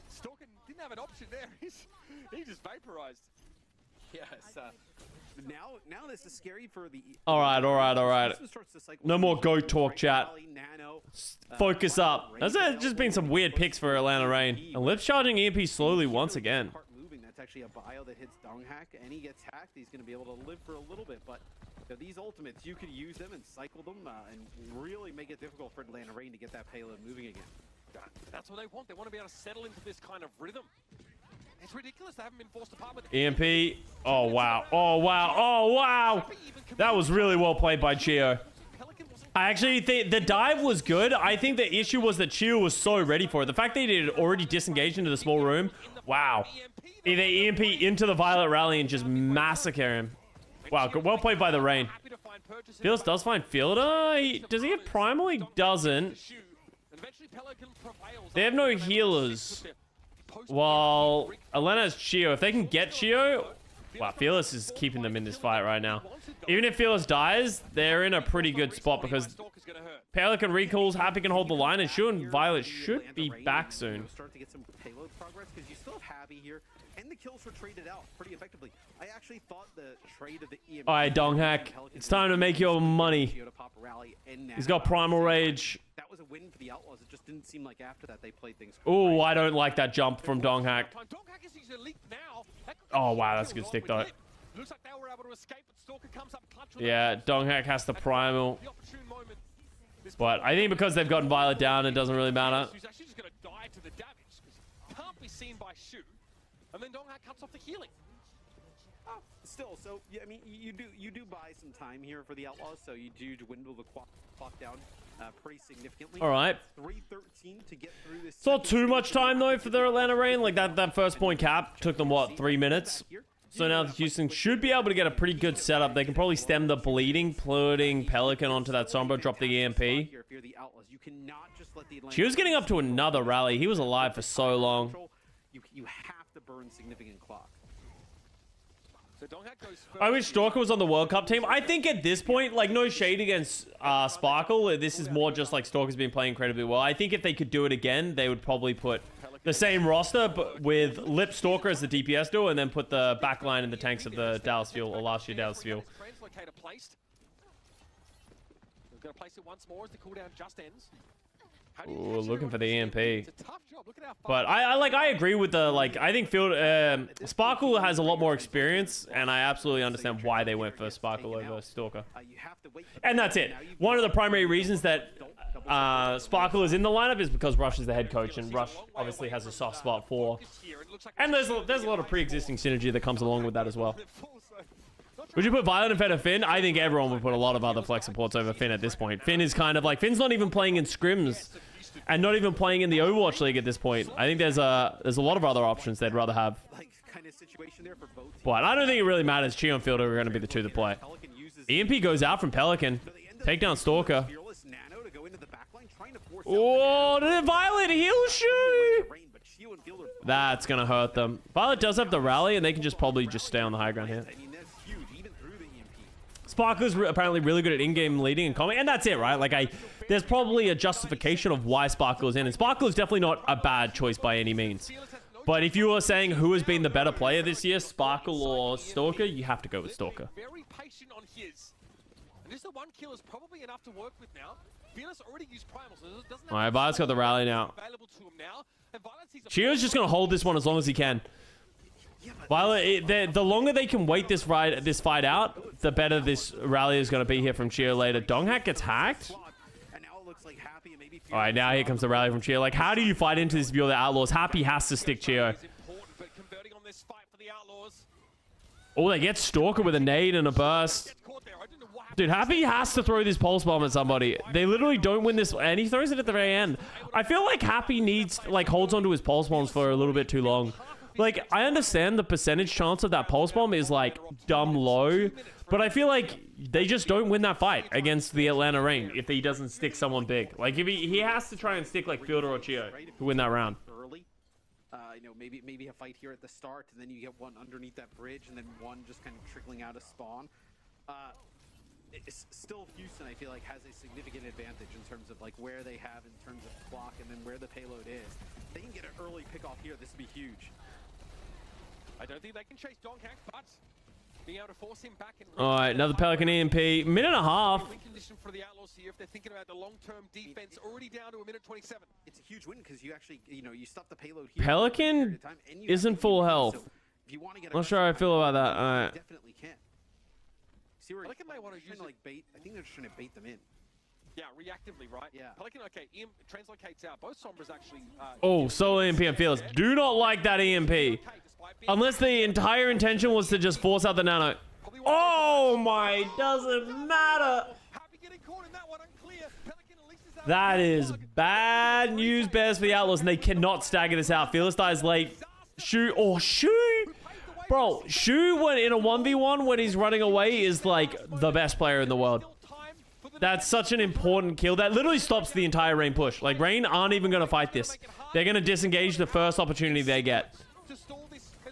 Stalker didn't have an option there. [laughs] He's, he just vaporized. Yes. Uh, now, now this is scary for the. All right, all right, all right. Houston starts to cycle No more go talk, chat. Rally, Nano, uh, Focus up. Ray There's available, just been some weird picks for Atlanta Reign. And Lips charging EMP slowly once again. That's actually a bio that hits Donghack, and he gets hacked. He's going to be able to live for a little bit, but you know, these ultimates, you could use them and cycle them, uh, and really make it difficult for Atlanta Reign to get that payload moving again. That's what they want. They want to be able to settle into this kind of rhythm. It's ridiculous they haven't been forced apart with EMP. Oh, wow. Oh, wow. Oh, wow. That was really well played by Chiyo. I actually think the dive was good. I think the issue was that Chiyo was so ready for it. The fact that he had already disengaged into the small room. Wow. They EMP into the Violet Rally and just massacre him. Wow, good- well played by the Reign. Fearless does find Fielder. He, does he have Primal? He doesn't. They have no healers. While Elena has Chiyo. If they can get Chiyo... Wow, Fearless is keeping them in this fight right now. Even if Fearless dies, they're in a pretty good spot because Pelican recalls, Happy can hold the line, and Shu and Violet should be back soon. Start to get some payload progress because you still have Happy here, and the kills were traded out pretty effectively. I actually thought the trade of the EMP. All right, Donghack, it's time to make your money. Chiyo to pop a rally and He's Nano got Primal at the same time. Rage. That was a win for the Outlaws. It just didn't seem like after that they played things. Oh. I don't like that jump from Donghack. Donghak is using elite now. That could Oh, wow, that's a good stick, though. Looks like they were able to escape, but Stalker comes up clutch Yeah, that. Donghak has the primal. The opportune moment. This But I think because they've gotten Violet down, it doesn't really matter. She's actually just going to die to the damage. 'cause Can't be seen by Shu. And then Donghak cuts off the healing. Oh, still, so yeah, I mean, you do you do buy some time here for the Outlaws, so you do dwindle the clock, clock down uh, pretty significantly. All right. 313 to get through this. It's not too much time though for the Atlanta Reign. Like that, that first point cap took them what three minutes. So now Houston should be able to get a pretty good setup. They can probably stem the bleeding, putting Pelican onto that Sombra, drop the EMP. She was getting up to another rally. He was alive for so long. You, you have to burn significant clock. So Donghak goes first. I wish Stalker was on the World Cup team. I think at this point, like no shade against uh, Sparkle, this is more just like Stalker's been playing incredibly well. I think if they could do it again, they would probably put the same roster, but with Lip Stalker as the DPS duo, and then put the backline and the tanks of the Dallas Fuel or last year Dallas Fuel. Translocator placed. We're going to place it once more as the cooldown just ends. How do you Ooh, looking for the EMP. Tough job. Look at how far But I, I like I agree with the like I think Field um, Sparkle has a lot more experience, and I absolutely understand why they went for Sparkle over Stalker. Uh, you have to wait for And that's it. One of the primary reasons that uh, Sparkle is in the lineup is because Rush is the head coach, and Rush obviously has a soft spot for. And there's a, there's a lot of pre-existing synergy that comes along with that as well. Would you put Violet instead of Finn? I think everyone would put a lot of other flex supports over Finn at this point. Finn is kind of like Finn's not even playing in scrims, and not even playing in the Overwatch League at this point. I think there's a there's a lot of other options they'd rather have. But I don't think it really matters. Chiyo and Fielder are going to be the two to play. EMP goes out from Pelican. Take down Stalker. Oh, Violet heal Fielder That's going to hurt them. Violet does have the rally, and they can just probably just stay on the high ground here. I mean, that's huge, even through the E EMP. Sparkle's re- apparently really good at in-game leading and combat, and that's it, right? Like, I, there's probably a justification of why Sparkle is in, and Sparkle is definitely not a bad choice by any means. But if you were saying who has been the better player this year, Sparkle or Stalker, you have to go with Stalker. Very patient on his. And just the one kill is probably enough to work with now. Fearless already used primal, so it doesn't All right, Violet's got the rally now. available to him now. And Violet sees a Chiyo's just gonna hold this one as long as he can. Violet, it, the, the longer they can wait this ride, this fight out, the better this rally is gonna be here from Chiyo later. Donghack gets hacked. All right, now here comes the rally from Chiyo. Like, how do you fight into this view of the Outlaws? Happy has to stick Chiyo. Oh, they get Stalker with a nade and a burst. Dude, Happy has to throw this pulse bomb at somebody. They literally don't win this, and he throws it at the very end. I feel like Happy needs, like, holds onto his pulse bombs for a little bit too long. Like, I understand the percentage chance of that pulse bomb is, like, dumb low, but I feel like they just don't win that fight against the Atlanta Reign if he doesn't stick someone big. Like, if he, he has to try and stick, like, Fielder or Chiyo to win that round. early. Uh, you know, maybe maybe a fight here at the start, and then you get one underneath that bridge, and then one just kind of trickling out of spawn. Uh, it's still Houston, I feel like, has a significant advantage in terms of like where they have in terms of clock, and then where the payload is. They can get an early pick off here. This would be huge. I don't think they can chase Donghak, but being able to force him back and All right, another Pelican EMP. Minute and a half. Condition for the Outlaws here if they're thinking about the long-term defense already down to a minute 27. It's a huge win because you actually, you know, you stop the payload here. Pelican for a period of time, isn't full health. so if you want to get Not sure how I feel about that. you All right. Definitely can. See where Pelican may wanna trying use to it- like bait. I think they're just trying to bait them in. Yeah, reactively, right? Yeah. Pelican, okay, EM translocates out. Both Sombras actually. Uh, Oh, solo EMP and Fearless. Do not like that EMP. okay, despite being- Unless the entire intention was to just force out the nano. Oh my, doesn't matter. Happy getting caught in that one, unclear. Pelican at least is out That of the is target. bad news bears for the Outlaws, and they cannot stagger this out. Fearless dies late. Shoe, oh, Shoe. Bro, Shoe when in a 1v1 when he's running away is like the best player in the world. Still time for the That's such an important kill. That literally stops the entire Reign push. Like, Reign aren't even going to fight this. They're going to disengage the first opportunity they get. to.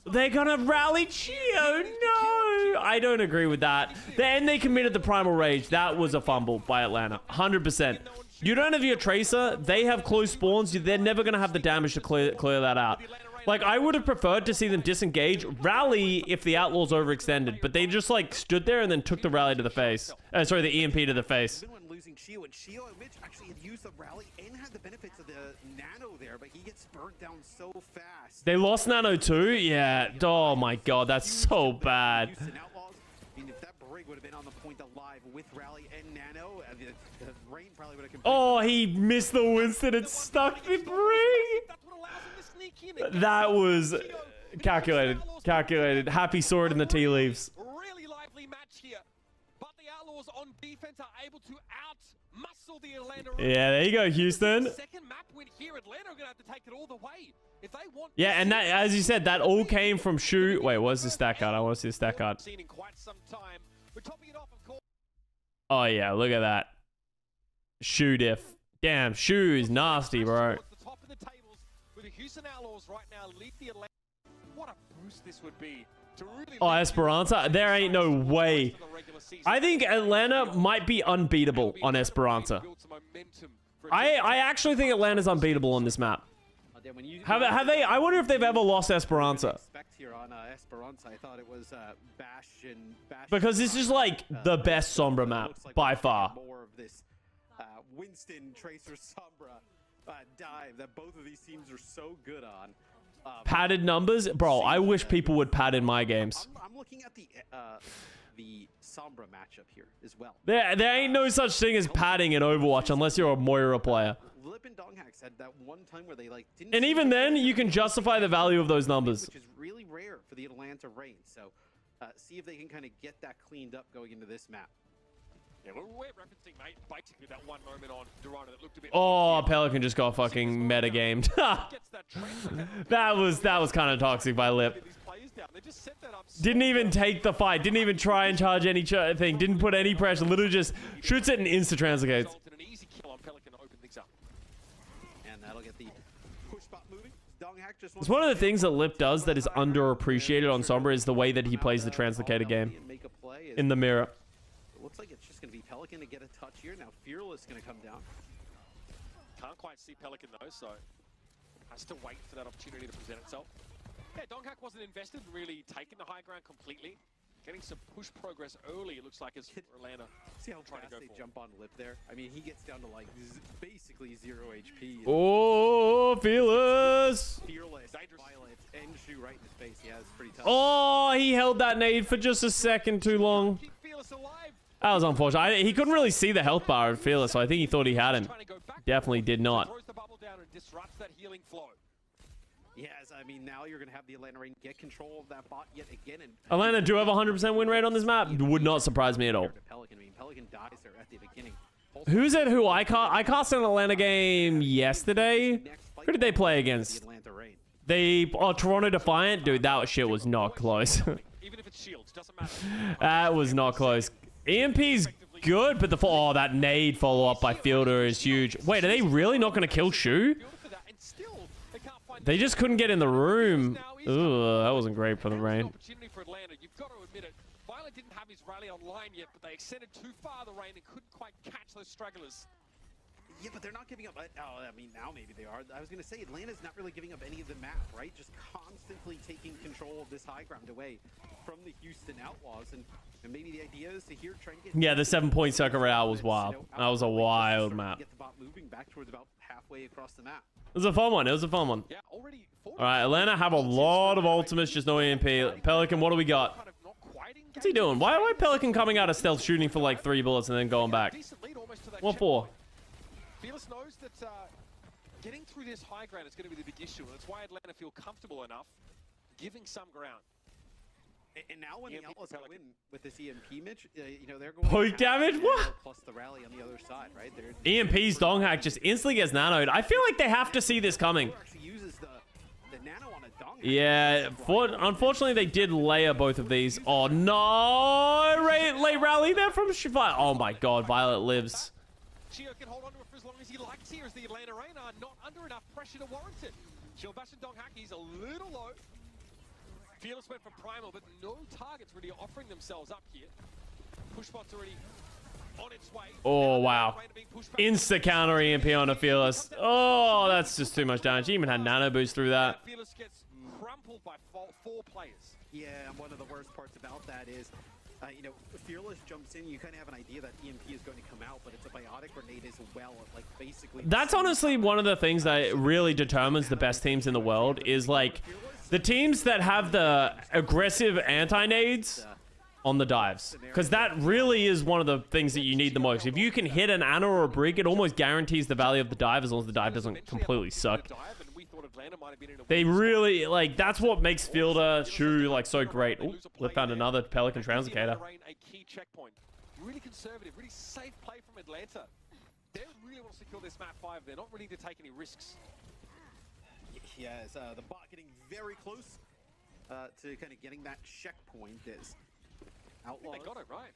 They're gonna rally Chiyo. No, I don't agree with that. Then they committed the primal rage. That was a fumble by Atlanta, hundred percent. You don't have your tracer. They have close spawns. They're never gonna have the damage to clear clear that out. Like I would have preferred to see them disengage, rally if the outlaws overextended, but they just like stood there and then took the rally to the face. Uh, sorry, the EMP to the face. Even when losing Shio, and Shio and Mitch actually had used the rally and had the benefits of the nano there, but he gets burnt down so fast. They lost Nano too? Yeah. Oh my god, that's so bad. Houston Outlaws, I mean, if that Brig would have been on the point alive with rally and nano, uh, the, the Reign probably would have completed. Oh, he missed the Winston and stuck the brig. That was calculated. Calculated. Happy sword in the tea leaves. Really lively match here. But the Outlaws on defense are able to out muscle the Atlanta. Yeah, there you go, Houston. Second map win here. Atlanta are going to have to take it all the way. If they want Yeah, and that, as you said, that all came from Shu. Wait, what's the stat card? I want to see the stat card. Seen in quite some time. We're topping it off, of course. Oh yeah, look at that. Shu diff. Damn, Shu is nasty, bro. Houston Outlaws right now lead the Atlanta. What a boost this would be really Oh, Esperanza? There ain't no way. of the regular season. I think Atlanta might be unbeatable on Esperanza. Build some momentum for I, I actually think Atlanta's unbeatable on this map. Then when you, Have, have they? I wonder if they've ever lost Esperanza. Expect here on uh, Esperanza, I thought it was uh, Bastion. Bastion Because this is like uh, the best Sombra map by far. More of this Winston Tracer Sombra dive that both of these teams are so good on. Um, Padded numbers? Bro, I wish people would pad in my games. I'm, I'm looking at the uh, the Sombra matchup here as well. There, there ain't no such thing as padding in Overwatch unless you're a Moira player. Lip and Donghacks had that one time where they like didn't. And even then, you can justify the value of those numbers. which is really rare for the Atlanta Reign. So, uh, see if they can kind of get that cleaned up going into this map. Yeah, we're, we're referencing, mate, basically that one moment on Dorado that looked a bit. Oh, Pelican just got fucking metagamed. [laughs] Gets that was that was kind of toxic by Lip. These players down. They just set that up. so Didn't even take the fight. Didn't even try and charge any ch- thing. Didn't put any pressure. Literally just shoots it and insta translocates. resulted in an easy kill on Pelican to open things up. And that'll get the push spot moving. Donghack just It's one of the things that Lip does that is underappreciated on Sombra is the way that he plays the translocated game Make a play. in the mirror. It looks like it's just going to be Pelican to get a touch here. Now Fearless is going to come down. Can't quite see Pelican though, so has to wait for that opportunity to present itself. Yeah, Donghack wasn't invested in really taking the high ground completely. Getting some push progress early, it looks like, as for [laughs] Atlanta. See how Trying to fast go they for jump on Lip there? I mean, he gets down to like z- basically zero HP. Oh, fearless. Fearless, dangerous. Violet, and Shu right in his face. Yeah, it's pretty tough. Oh, he held that nade for just a second too long. Keep Fearless alive. That was unfortunate. I, he couldn't really see the health bar of Fearless, so I think he thought he had him. Trying to go back. Definitely did not. Throws the bubble down and disrupts that healing flow. Yes, I mean now you're going to have the Atlanta Reign get control of that bot yet again. And Atlanta do have a 100% win rate on this map. Would not surprise me at all. Pelican. I mean, Pelican dies there at the beginning. Who's it who I cast? I cast an Atlanta game yesterday. Who did they play against? They oh Toronto Defiant, dude. That shit was not close. Even if it's shields, doesn't matter. [laughs] that was not close. EMP's good, but the oh that nade follow up by Fielder is huge. Wait, are they really not gonna kill Shu? They just couldn't get in the room. Ugh, that wasn't great for the Reign. to. Violet didn't have his rally online yet, but they extended too far the Reign and couldn't quite catch those stragglers. Yeah, but they're not giving up. uh, Oh, I mean, now maybe they are. I was going to say Atlanta's not really giving up any of the map, right? Just constantly taking control of this high ground away from the Houston Outlaws, and, and maybe the idea is to here try and get. Yeah, the seven-point circle route was wild. That was a of the way, wild map. Get the bot moving back towards about halfway across the map. It was a fun one. It was a fun one. Yeah, already. All right, Atlanta have a lot of ultimates, just no EMP. Pelican, what do we got? Kind of not quite What's he doing? Why, why Pelican coming out of stealth shooting for like three bullets and then going back? Decent lead almost to that What for? Checkpoint. Fearless knows that uh, getting through this high ground is going to be the big issue, and that's why Atlanta feel comfortable enough giving some ground. And, and now when the EMP Outlaws Pelican. win with this EMP, Mitch, uh, you know they're going. Point half damage? nano What? Plus the rally on the other side, right? They're, EMP's Donghack just instantly gets nanoed. I feel like they have to see this coming. Uses the the nano on a dong. Yeah, for, unfortunately they did layer both of these. Oh no! Ray, late rally there from Shiva. Oh my god, Violet lives. Chiyo can hold on to it for as long as he likes here as the Atlanta Reign are not under enough pressure to warrant it. Sebastian Donghaki's a little low. Fearless went for Primal, but no targets really offering themselves up here. Pushbot's already on its way. Oh, wow. Atlanta Reign are being pushed back. Insta counter EMP on a Fearless. Oh, that's just too much damage. He even had nano boost through that. Fearless gets crumpled by four, four players. Yeah, and one of the worst parts about that is Uh, you know, Fearless jumps in, you kind of have an idea that EMP is going to come out, but it's a biotic grenade as well. Like basically. That's honestly one of the things that really determines the best teams in the world is like the teams that have the aggressive anti-nades on the dives. Because that really is one of the things that you need the most. If you can hit an Ana or a Brig, it almost guarantees the value of the dive as long as the dive doesn't completely suck. They really, like, that's what makes Fielder, Shu, like, so great. Ooh, we found another Pelican Translocator. Key checkpoint. Really conservative, really safe play from Atlanta. They really want to secure this map five. They're not willing to take any risks. Yes, uh, the bot getting very close uh, to kind of getting that checkpoint as I Outlaws. think they got it right.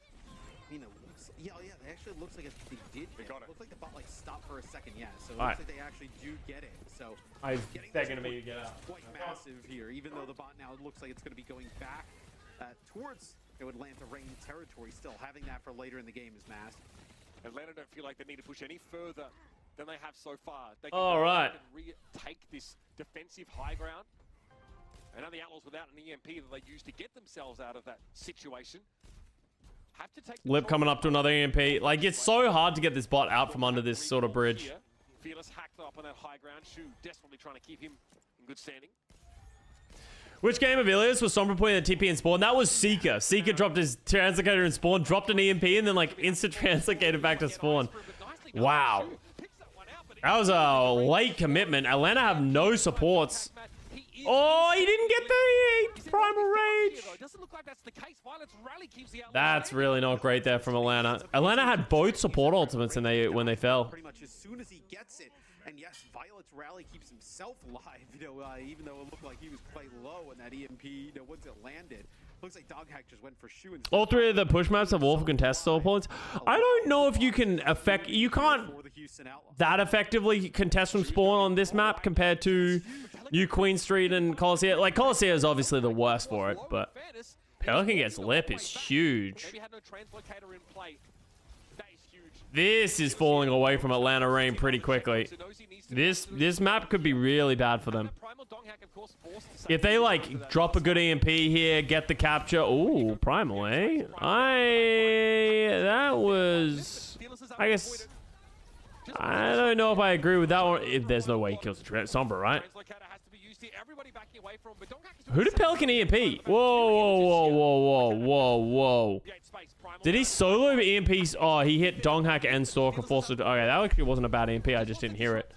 You know, looks, yeah, oh, yeah, they actually looks like it, they did. They got it. Looks like the bot like stopped for a second, yeah. So it Alright. looks like they actually do get it. So I was getting begging this me to point get out. Quite massive here, even though the bot now looks like it's going to be going back uh, towards you know, Atlanta Reign territory. Still having that for later in the game is massive. Atlanta don't feel like they need to push any further than they have so far. They can All go right. and retake this defensive high ground. And now the Outlaws without an EMP that they used to get themselves out of that situation. Have to take Lip coming up to another. EMP. Like, it's so hard to get this bot out from under this sort of bridge. Fearless hacked up on that high ground. Shu desperately trying to keep him in good standing. Which game of Ilios was Sombra putting the TP in spawn? That was Seeker. Seeker dropped his translocator in spawn, dropped an EMP, and then like instant [laughs] translocated back to spawn. Wow. That was a late commitment. Atlanta have no supports. Oh, he didn't get the primal rage. That's really not great there from Atlanta. Atlanta had both support ultimates and they when they fell. Pretty much as soon as he gets it. And yes, Violet's rally keeps himself [laughs] alive, you know, uh, even though it looked like he was quite low in that EMP, you know, once it landed. Looks like Doghack just went for Shu and All three of the push maps have Wolf contest still points. I don't know if you can affect. You can't for the Houston Outlaws. that effectively contest from spawn on this map compared to New Queen Street and Coliseum. Like Coliseum is obviously the worst for it, but Pelican gets lip is huge. Maybe had no translocator in play. That is huge. This is falling away from Atlanta Reign pretty quickly. This this map could be really bad for them. If they like drop a good EMP here, get the capture. Ooh, primal, eh? I that was. I guess I don't know if I agree with that one. If there's no way he kills the Sombra, right? Who did Pelican EMP? Whoa, whoa, whoa, whoa, whoa, whoa, whoa. Did he solo EMPs? Oh, he hit Donghack and Stalker forced it. Okay, that actually wasn't a bad EMP. I just didn't hear it.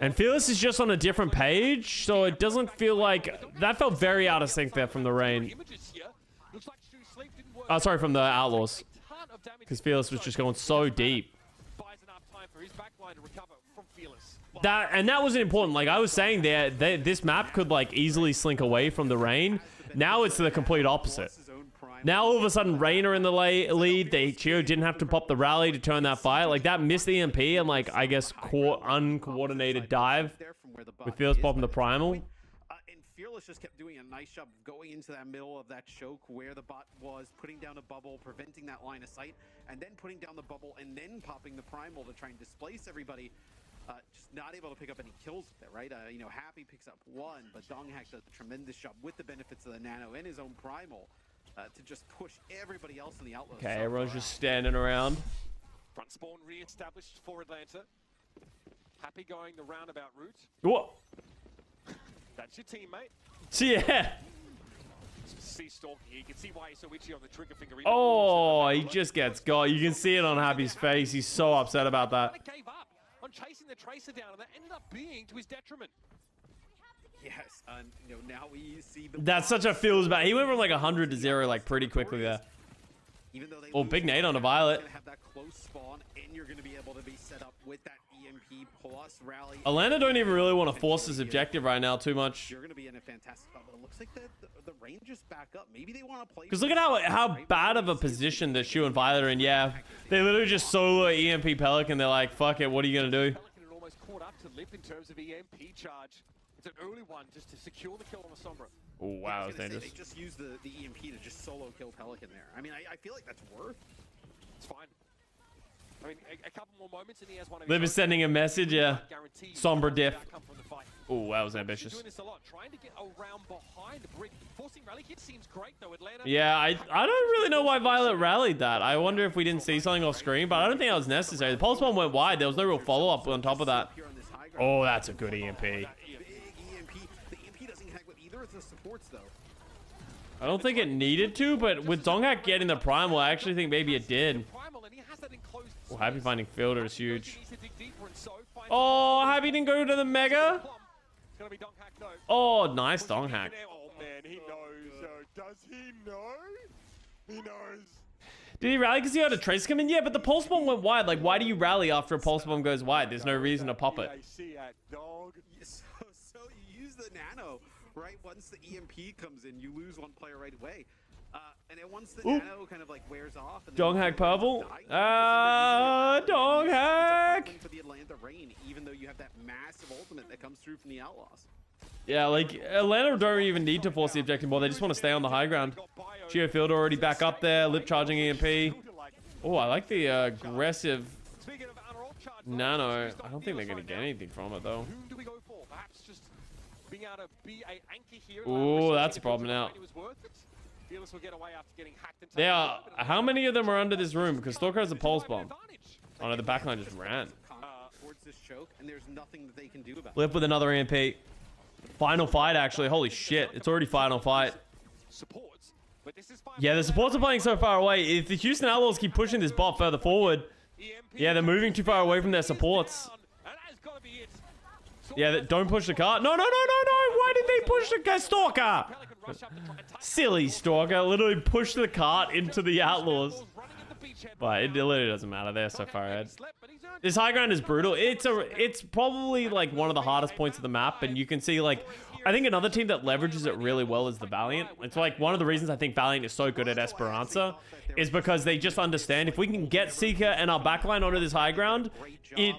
And Fearless is just on a different page, so it doesn't feel like that felt very out of sync there from the Reign. Oh, sorry, from the Outlaws, because Fearless was just going so deep. That and that wasn't important. Like I was saying, there, they, this map could like easily slink away from the Reign. Now it's the complete opposite. Now all of a sudden, Reign are in the lead. They Chiyo didn't have to pop the rally to turn that fire. Like that missed the EMP and like I guess co- uncoordinated dive with Fearless popping the primal. And Fearless just kept doing a nice job going into that middle of that choke where the bot was, putting down a bubble, preventing that line of sight, and then putting down the bubble and then popping the primal to try and displace everybody. Uh, just not able to pick up any kills with it, right? Uh, you know, Happy picks up one, but Donghack does a tremendous job with the benefits of the nano and his own primal uh, to just push everybody else in the outlaw. Okay, everyone's just standing around. Front spawn re-established for Atlanta. Happy going the roundabout route. What? That's your teammate. Yeah. See Stalker here. You can see why he's so itchy on the trigger finger. Oh, he just gets got. You can see it on Happy's face. He's so upset about that. Gave up on chasing the tracer down, and that ended up being to his detriment. Yes, and you know now we see the That's such a feels bad. He went from like 100 to 0 like pretty quickly there. Even though they Oh, big nade on a Violet. have that close spawn, and you're gonna be able to be set up with that EMP plus rally. Atlanta don't even really want to force this objective right now too much. You're gonna be in a fantastic spot, but it looks like the the, the Rangers back up. Maybe they want to play. Because look at how how bad of a position that Shu and Violet are in. Yeah, they literally just solo EMP Pelican. They're like, fuck it, what are you gonna do? Pelican almost caught up to Lip in terms of EMP charge. It's an early one just to secure the kill on the Sombra. Oh I wow, was that's say, dangerous. They just used the, the EMP to just solo kill Pelican there. I mean, I, I feel like that's worth. It's fine. I mean, a, a couple more moments and he has one of Lip is sending a message, yeah. Guaranteed Sombra diff. outcome from the fight. Oh, that was ambitious. doing this a lot, trying to get around behind the brick. Forcing rally hit seems great though. Atlanta. Yeah, I, I don't really know why Violet rallied that. I wonder if we didn't see something off screen, but I don't think that was necessary. The pulse bomb went wide. There was no real follow-up on top of that. Here on this high ground. Oh, that's a good EMP. The EMP doesn't connect with either of the supports though. I don't think it needed to, but with Donghack getting the primal, I actually think maybe it did. Oh, Happy finding Fielder is huge. Oh, Happy didn't go to the Mega. Oh, nice Donghack. Did he rally because he had a trace come in? Yeah, but the pulse bomb went wide. Like, why do you rally after a pulse bomb goes wide? There's no reason to pop it. So, [laughs] so you use the nano, right? Once the EMP comes in, you lose one player right away. Uh, and then once the Oop. nano kind of like wears off, and Donghack purple. Ah, Donghack. for the Atlanta Reign, even though you have that massive ultimate that comes through from the Outlaws. Yeah, like, Atlanta don't even need to force the objective more. They just want to stay on the high ground. Geo Fielder already back up there. Lip charging EMP. Oh, I like the uh, aggressive Speaking of unroll charge, nano. I don't think they're going to get anything from it, though. Ooh, that's a problem now. It was worth it. Fearless will get away after getting hacked and They are. How many of them are under this room? Because Stalker has a pulse bomb. Oh no, the backline just ran. Uh, towards this choke, and there's nothing that they can do about it. Lip with another EMP. Final fight, actually. Holy shit. It's already final fight. Supports, but this is fine. Yeah, the supports are playing so far away. If the Houston Outlaws keep pushing this bot further forward, yeah, they're moving too far away from their supports. down, and that has gotta be it. Yeah, don't push the car. No, no, no, no, no. Why did they push the? Stalker? Silly Stalker. Literally pushed the cart into the Outlaws. But it literally doesn't matter. They're so far ahead. This high ground is brutal. It's a, it's probably like one of the hardest points of the map, and you can see like, I think another team that leverages it really well is the Valiant. It's like one of the reasons I think Valiant is so good at Esperanza, is because they just understand if we can get Seeker and our backline onto this high ground, it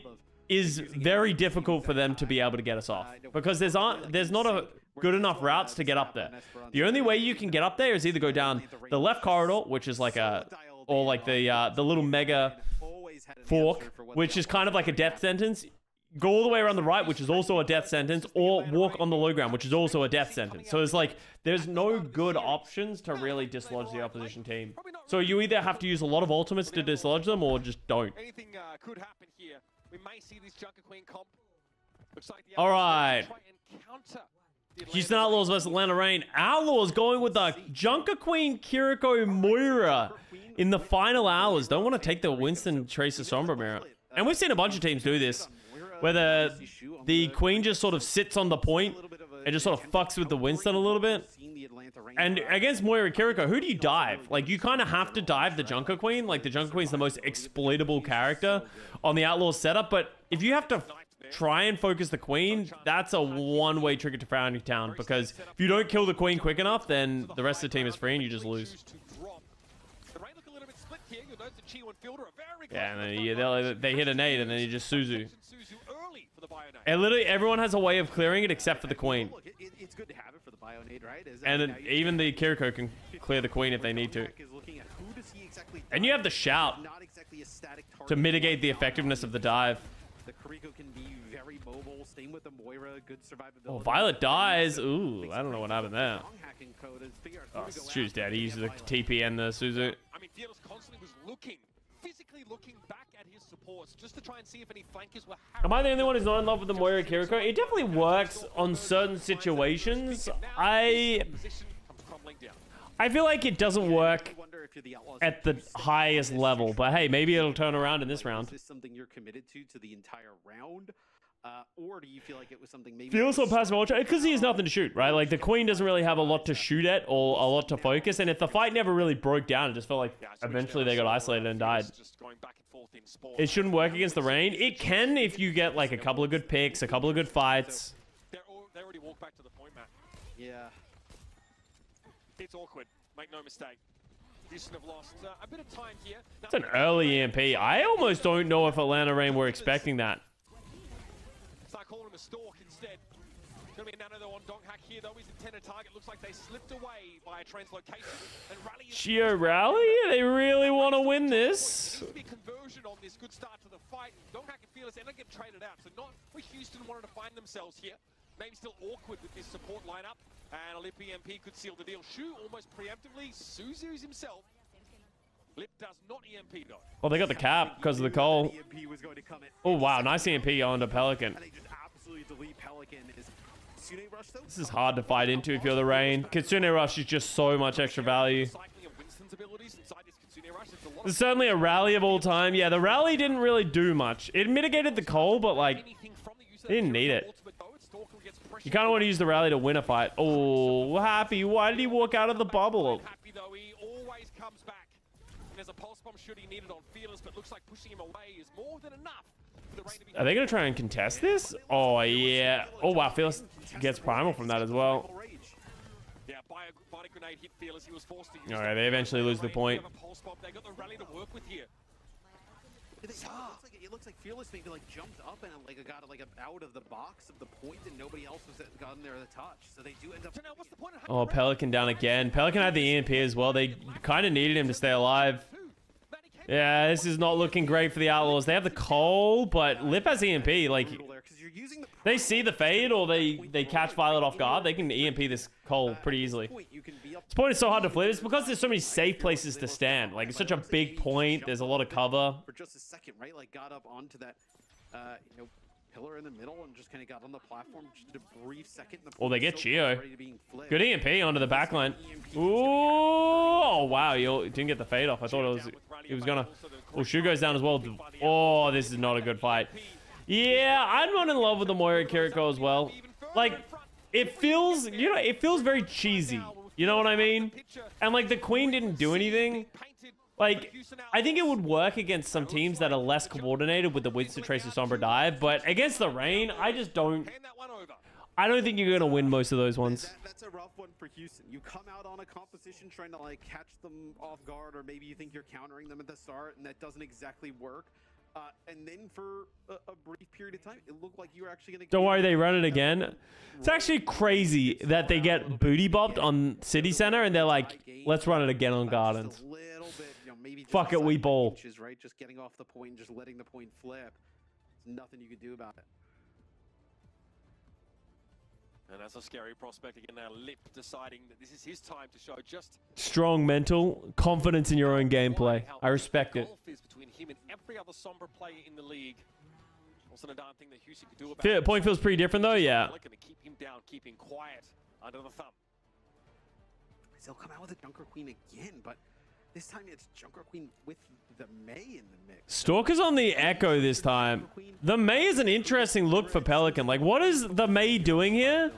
is very difficult for them to be able to get us off because there's aren't there's not a good enough routes to get up there. The only way you can get up there is either go down the left corridor, which is like a, or like the uh, the little mega fork, which is kind of like a death sentence. Go all the way around the right, which is also a death sentence, or walk on the low ground, which is also a death sentence. So it's like there's no good options to really dislodge the opposition team. So you either have to use a lot of ultimates to dislodge them, or just don't. Anything uh, could happen here. We may see this Junker Queen comp. Looks like the All right. try and counter the Houston Atlanta Outlaws versus Atlanta Reign. Outlaws going with the Junker Queen Kiriko Moira in the final hours. Don't want to take the Winston Tracer Sombra mirror. And we've seen a bunch of teams do this. Where the, the Queen just sort of sits on the point and just sort of fucks with the Winston a little bit. And against Moira Kiriko, who do you dive? Like, you kind of have to dive the Junker Queen. Like, the Junker Queen's the most exploitable character on the Outlaw setup. But if you have to try and focus the Queen, that's a one-way trigger to Foundry Town. Because if you don't kill the Queen quick enough, then the rest of the team is free and you just lose. Yeah, and then the you, they'll- they hit a nade and then you just Suzu. And for the Bio And literally everyone has a way of clearing it except for the Queen. Look, it, it- it's good to have it for the Bionade, right? Is- And now then even the Kiriko can clear the Queen if they need to. Donghack is looking at who does he exactly And you have the shout Not exactly a static to mitigate the effectiveness of the dive. The Kiriko can be very mobile. Same with the Moira, good survivability. Oh, Violet dies. Ooh, I don't know what happened there. Donghacking code is figure out Oh, who to go oh, Shoes after dead. He uses the TP and the Suzu. I mean, Fearless constantly was looking, physically looking back at his supports just to try and see if any flankers were. Am I the only one who's not in love with the Moira Kiriko? It definitely works on certain situations. I Position comes crumbling down. I feel like it doesn't work I wonder if you're the Outlaws at the highest level, but hey, maybe it'll turn around in this round. Is this something you're committed to to the entire round? Uh, or do you feel like it was something maybe... Feels so at the passive ultra because he has nothing to shoot, right? Like the queen doesn't really have a lot to shoot at or a lot to focus, and if the fight never really broke down, it just felt like Yeah, I switched eventually they got isolated and died. Fearless Just going back and forth in spawn. It shouldn't work against the Reign. It can if you get like a couple of good picks, a couple of good fights. They're all, they already walked back to the point, Matt. Yeah. It's awkward. Make no mistake. Houston have lost uh, a bit of time here. Now, It's an early EMP. I almost don't know if Atlanta Reign were expecting that. Start calling him a stalk instead. Gonna be a nano though on Donghack here though. His intended target looks like they slipped away by a translocation. And Rally Geo Rally? They really want to win this. Needs to be conversion on this good start to the fight. Donghack and Fearless end up getting traded out. So not where Houston wanted to find themselves here. Maybe still awkward with this support lineup. And Olympi MP could seal the deal. Shu almost preemptively. Suzu's himself. Lip does not EMP though. Oh, they got the cap because of the call. EMP was going to come in. Oh, wow. Nice EMP onto Pelican. And they just absolutely delete Pelican. Is Sune Rush though? This is hard to fight into if you're the Reign. Kitsune Rush is just so much extra value. Cycling of Winston's abilities inside this Kitsune Rush. It's a lot There's certainly a rally of all time. Yeah, the rally didn't really do much. It mitigated the coal, but like, anything from the use of They didn't need it. ultimate though. It's Stalker who gets pressure. you kind of want to use the rally to win a fight. Oh, Happy, why did he walk out of the bubble? Happy though, he always comes back. There's a pulse bomb should he needed on Fearless, but looks like pushing him away is more than enough for the Reign to be Are they going to try and contest this? Oh, yeah. Oh, wow. Fearless gets primal from that as well. Yeah, by a body grenade hit Fearless, he was forced to use All right, they eventually lose the point. have a pulse bomb. They got the rally to work with here. It, it looks like it looks like Fearless maybe like jumped up and like got like out of the box of the point and nobody else was gotten there to touch. So they do end up. So now what's the point of Oh, Pelican down again. Pelican had the EMP as well. They kind of needed him to stay alive. Yeah, this is not looking great for the Outlaws. They have the coal, but Lip has EMP. Like, brutal there 'cause you're using the they see the fade or they, they catch Violet off guard. They can EMP this coal pretty easily. point you can be up This point is so hard to flip. It's because there's so many safe places to stand. Like, it's such a big point. There's a lot of cover. for just a second, right? Like got up onto that, uh, you know, pillar in the middle and just kind of got on the platform just a brief second. The Oh, they get Geo. ready to being flipped. Good EMP onto the backline. Ooh, oh, wow. You didn't get the fade off. I thought it was, it was gonna. Oh, Shu goes down as well. Oh, this is not a good fight. Yeah, I'm not in love with the Moira Kiriko as well. Like, it feels, you know, it feels very cheesy. You know what I mean? And like the Queen didn't do anything. Like, I think it would work against some teams that are less coordinated with the Winston Tracer Sombra dive, but against the Reign, I just don't. Hand that one over. I don't think you're gonna win most of those ones. That, that's a rough one for Houston. You come out on a composition trying to like catch them off guard, or maybe you think you're countering them at the start, and that doesn't exactly work. Uh, and then for a, a brief period of time, it looked like you were actually going to. Don't worry, they run it again. It's actually crazy that they get booty bopped on City Center and they're like, let's run it again on Gardens. Just a little bit, you know, maybe just Fuck it, we the bowl. Inches, right? Just getting off the point, just letting the point flip. There's nothing you could do about it. And that's a scary prospect again now. Lip deciding that this is his time to show just Strong mental, confidence in your own gameplay. I respect it. gulf between him and every other Sombra player in the league. Also, a darn thing that Houston could do about Fe- Point feels pretty different though, yeah. Pelican to keep him down, keep quiet under the thumb. They'll come out with a Junker Queen again, but this time it's Junker Queen with the Mei in the mix. Stalker's on the Echo this time. The Mei is an interesting look for Pelican. Like, what is the Mei doing here?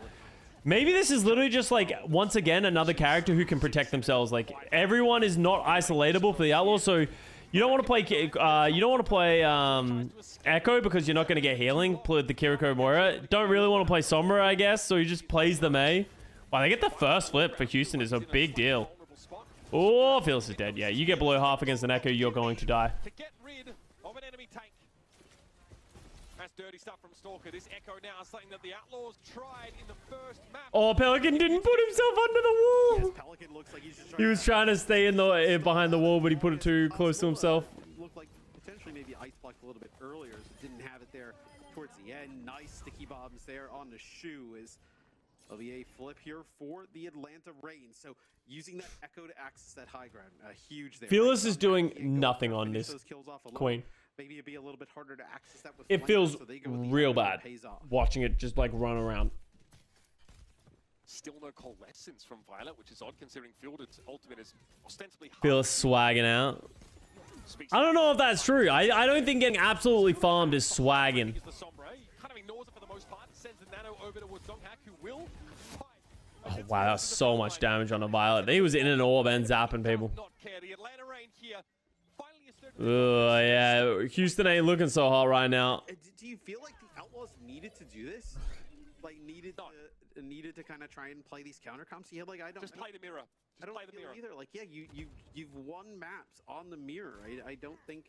Maybe this is literally just like, once again, another character who can protect themselves. Like, everyone is not isolatable for the Outlaws, so you don't want to play, uh, you don't want to play um, Echo because you're not going to get healing. Play the Kiriko Moira. Don't really want to play Sombra, I guess, so he just plays the Mei. Wow, they get the first flip for Houston is a big deal. Vulnerable spot Oh, Phyllis is dead. Yeah, you get below half against an Echo, you're going to die. to get rid of an enemy tank. That's dirty stuff from Stalker. This Echo now is something that the Outlaws tried in the first map. Oh, Pelican didn't put himself under the wall. Pelican looks like he's just He was trying to stay in the eh, behind the wall, but he put it too close to himself. Looked like potentially maybe ice blocked a little bit earlier, so didn't have it there towards the end. Nice sticky bombs there on the Shu is a VA flip here for the Atlanta Reign. So using that echo to access that high ground, uh, huge there. Fearless Right, is so doing now you go nothing on this kills off. Queen. Maybe it'd be a little bit harder to access that with It flank, feels so they go with real bad pays off. watching it just like run around. Still no coalescence from Violet, which is odd considering Fielder's ultimate is ostensibly half Fearless swagging out. I don't know if that's true. I, I don't think getting absolutely farmed is swagging. is the Sombra. He kind of ignores it for the most part. Sends the nano over towards Donghack, who will fight. Oh, wow, that's so much damage on a Violet. He was in an orb and zapping people. Not care. The Atlanta Reign here finally asserted Ugh, yeah, Houston ain't looking so hot right now. Uh, Do you feel like the Outlaws needed to do this? Like needed to, uh, needed to kind of try and play these counter comps? Yeah, like I don't Just play the mirror. I don't play the mirror. either. Like, yeah, you you you've won maps on the mirror. I I don't think,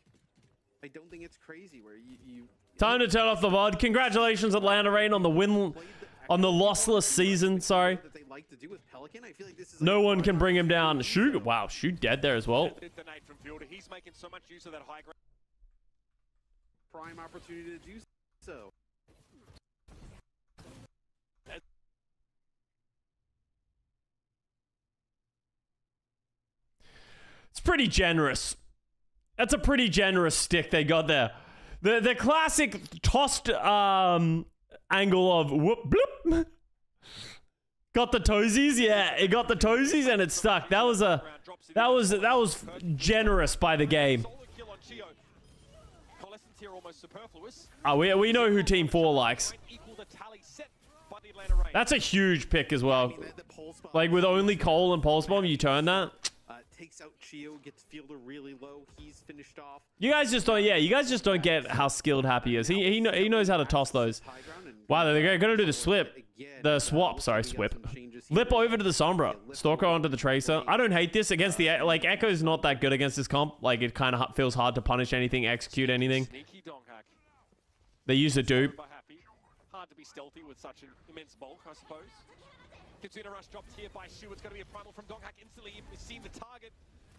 I don't think it's crazy where you you. Time to turn off the VOD. Congratulations, Atlanta Reign, on the win On the lossless season, sorry. That they like to do with Pelican. I feel like this is No one can bring him down. Shoot. Wow, shoot dead there as well. The nade from Fielder. He's making so much use of that high prime opportunity to do so. It's pretty generous. That's a pretty generous stick they got there. The the classic tossed um angle of whoop bloop. Got the toesies, yeah. It got the toesies and it stuck. That was a that was that was generous by the game. Oh, we we know who Team Four likes. That's a huge pick as well. Like with only Cole and Pulse Bomb, you turn that. takes out Chiyo, gets Fielder really low. He's finished off. You guys just don't. Yeah, you guys just don't get how skilled Happy is. He he, he knows how to toss those. Wow, they're gonna do the swip, the swap. Sorry, swip. Lip over to the Sombra. Stalker onto the Tracer. I don't hate this against the like Echo's not that good against this comp. Like it kind of feels hard to punish anything, execute anything. They use a dupe. Hard to be stealthy with such an immense bulk, I suppose. Kitsune Rush dropped here by Shu. It's going to be a primal from Donghak instantly. We've seen the target.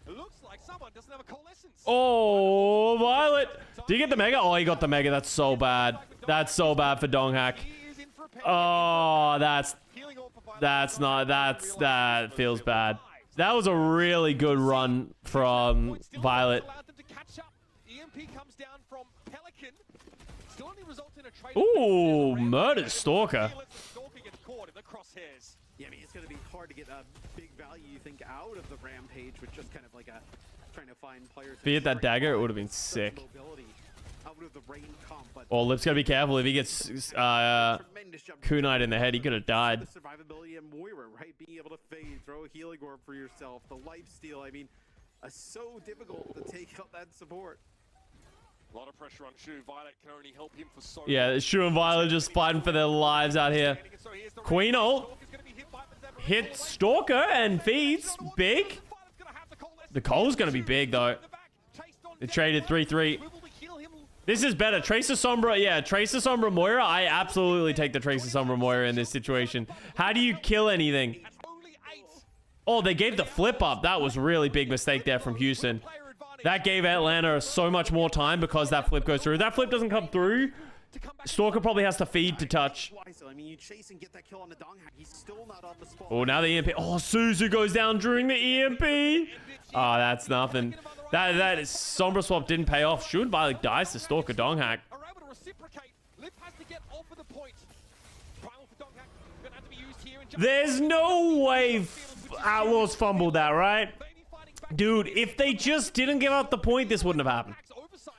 It looks like someone doesn't have a coalescence. Oh, Violet. Do you get the Mega? Oh, he got the Mega. That's so bad. That's so bad for Donghack. He is in for a penalty. Oh, that's Healing all for Violet. that's not that's that feels bad. That was a really good run from Violet. allowed them to catch up. EMP comes down from Pelican. Still only results in a trade. Ooh, murdered Stalker. Stalker gets caught in the crosshairs. Yeah, I mean, it's going to be hard to get a big value, you think, out of the Rampage with just kind of like a trying to find players. If he hit that dagger, it would've been sick. Out of the Reign comp, but Oh, Lip's gotta be careful. If he gets uh, kunai in the head, he could have died. The survivability of Moira, right? Being able to fade, throw a healing orb for yourself, the life steal. I mean, uh, so difficult to take out that support. A lot of pressure on Shu. Violet can only help him for so Yeah, Shu and Violet just fighting for their lives out here. Queen ult. Stalker's gonna be hit by the Zebra. Hits Stalker and feeds. Big. Violet's gonna have the Cole's gonna be big, though. In the back, chased on They traded 3-3. Able to heal him. This is better. Tracer Sombra, yeah, Tracer Sombra Moira. I absolutely take the Tracer Sombra Moira in this situation. How do you kill anything? At only eight. Oh, they gave the flip up. That was really big mistake there from Houston. That gave Atlanta so much more time because that flip goes through. That flip doesn't come through. Stalker probably has to feed to touch. Oh, now the EMP. Oh, Suzu goes down during the EMP. Oh, ah, that's nothing. That that is Sombra swap didn't pay off. Should Violet dies to Stalker Dong Hack. There's no way Outlaws fumbled that, right? Baby fighting back. Dude, if they just didn't give up the point, this wouldn't have happened.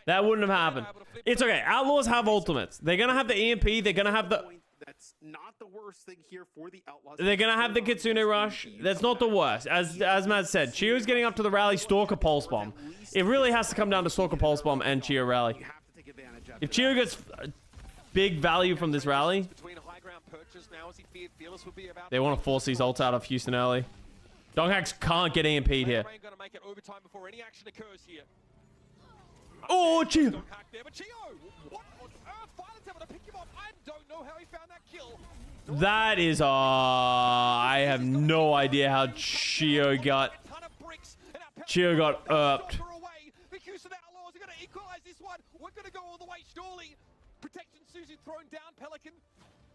That wouldn't have happened. It's okay. Outlaws have ultimates. They're gonna have the EMP. They're gonna have the. That's not the worst thing here for the Outlaws. They're gonna have the Kitsune Rush. That's not the worst. As as Matt said, Chiyo's getting up to the rally. Stalker Pulse Bomb. It really has to come down to Stalker Pulse Bomb and Chiyo rally. You have to take advantage of If. Chiyo gets uh, big value from this rally, Between high ground purchase now as he feared Fearless would be about they want to force these ults out of Houston early. Donghacks can't get EMP'd here. Gonna make it overtime before any action occurs here. Oh, Chiyo. There, but Chiyo, what on earth? Violet's able to pick him up. I don't know how he found that kill. That is, uh, I have no idea how Chiyo got. A ton of bricks, and now Pelican Chiyo got takes upped. The Houston Outlaws are gonna equalize this one. We're gonna go all the way, surely. Protection Suzu thrown down. Pelican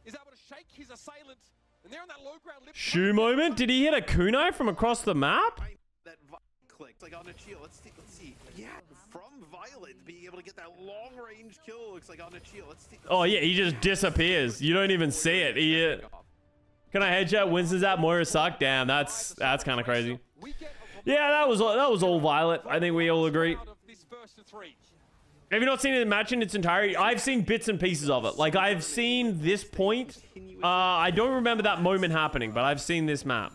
is able to shake his assailant, and they're on that low ground. Lip Shoe moment. Did he hit a kunai from across the map? That vi- clicked like on a shield. Let's see. Let's see. Yeah, from Violet being able to get that long range kill looks like on a shield. Let's see. Oh yeah, he just disappears. You don't even see it. He, uh, can I headshot Winston's at Moira suck? Damn, that's that's kind of crazy. We get a Yeah, that was that was all Violet. I think we all agree. Have you not seen the match in its entirety? I've seen bits and pieces of it. Like I've seen this point. Uh, I don't remember that moment happening, but I've seen this map.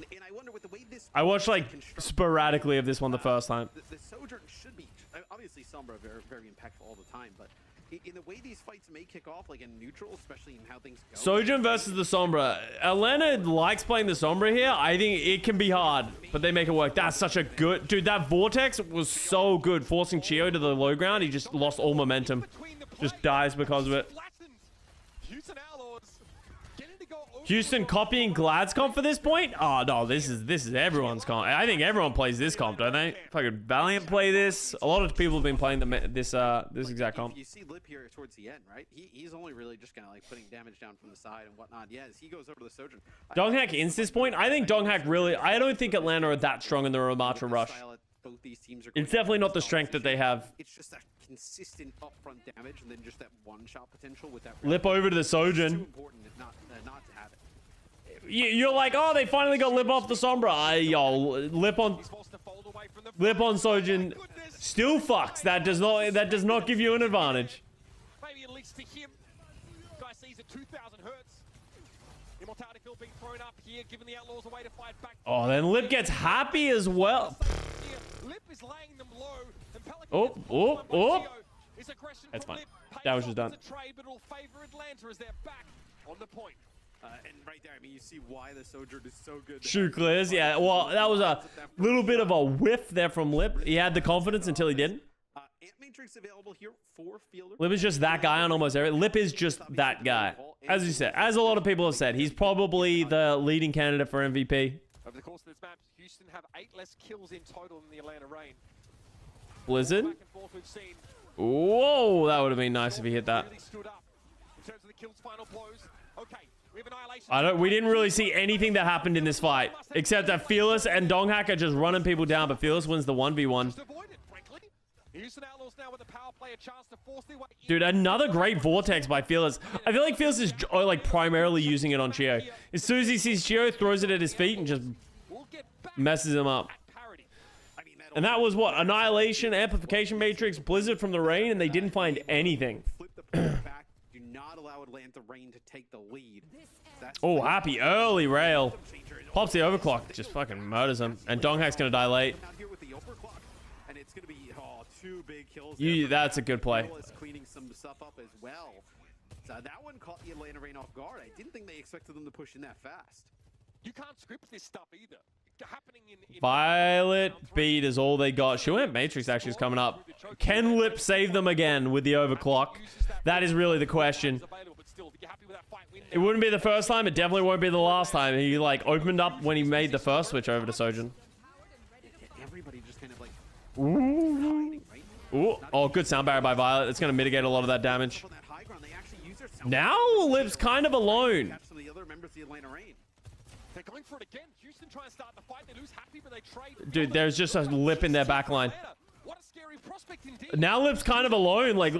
I wonder with the way this. I watched like sporadically of this one the first time. The, Sojourn should be obviously Sombra very very impactful all the time, but in the way these fights may kick off, like in neutral, especially in how things go. Sojourn versus the Sombra. Atlanta likes playing the Sombra here. I think it can be hard, but they make it work. That's such a good... Dude, that Vortex was so good, forcing Chiyo to the low ground. He just lost all momentum. Just dies because of it. Houston copying Glad's comp for this point? Oh no, this is this is everyone's comp. I think everyone plays this comp, don't they? Fucking Valiant play this. A lot of people have been playing the this uh this exact comp. You see Lip here towards the end, right? He, he's only really just kind of like putting damage down from the side and whatnot. Yeah, he goes over to the Sojourn. Donghack ins this point. I think Donghack really. I don't think Atlanta are that strong in the Ramattra rush. both these teams are It's definitely not the strength that they have. It's just that consistent upfront damage and then just that one shot potential with that. Lip over to the Sojourn. not uh, not to have it. You- You're like, oh, they finally got Lip off the Sombra. I, yo, Lip on He's forced to fold away from the Lip on goodness. still fucks. That does not that does not give you an advantage. Maybe at least to him. Guy sees at 2,000 hertz. Immortality field being thrown up here, giving the Outlaws a way to fight back. Oh, then Lip gets happy as well. Lip is laying them low, and Pelican Oh, oh, oh. It's aggression That's fine. That was just done. trade, but it'll favor Atlanta as they're back on the point. Uh, and right there, I mean, you see why the Sojourn is so good. Shoot clears. Yeah, well, that was a little bit of a whiff there from Lip. He had the confidence until he didn't. Uh, Amp Matrix available here for Fielder. Lip is just that guy on almost every. Lip is just that guy. As you said, as a lot of people have said, he's probably the leading candidate for MVP. Over the course of this map, Houston have eight less kills in total than the Atlanta Reign. Blizzard. Back and forth we've seen. Whoa, that would have been nice if he hit that. Really stood up in terms of the kills, final blows. Okay, we have annihilation. I don't. We didn't really see anything that happened in this fight, except that Fearless and Donghack are just running people down. But Fearless wins the one v one. Just avoid it, frankly. Houston Outlaws now with the power play, a chance to force their way in. Dude, another great vortex by Fearless. I feel like Fearless is oh, like primarily using it on Chiyo. As soon as he sees Chiyo, throws it at his feet and just We'll get back messes him up. at parity. I mean, And that was what Annihilation, Amplification Matrix, Blizzard from the Reign, and they didn't find anything. [clears throat] not allow Atlanta Reign to take the lead. Oh, happy early rail. Pops the overclock, just fucking murders him. And Donghack's gonna die late. Out here with the overclock, and it's gonna be oh, two big kills. You- that's a good play. Cleaning some stuff up as well. So that one caught the Atlanta Reign off guard. I didn't think they expected them to push in that fast. You can't script this stuff either. Happening in, in Violet beat is all they got. Shuant Matrix actually is coming up. Can Lip save them again with the overclock? That is really the question. available, but still, you're happy with that fight win It wouldn't be the first time. It definitely won't be the last time. He like opened up when he made the first switch over to Sojourn. Everybody just kind of like hiding, right? Ooh, oh, good sound barrier by Violet. It's gonna mitigate a lot of that damage. On that high ground, they actually use their sound Now Lip's kind of alone. They're going for it again. Houston try and start the fight. They lose happy, but they trade. Dude, there's just a lip in their back line. What a scary prospect indeed. Now Lip's kind of alone. Like,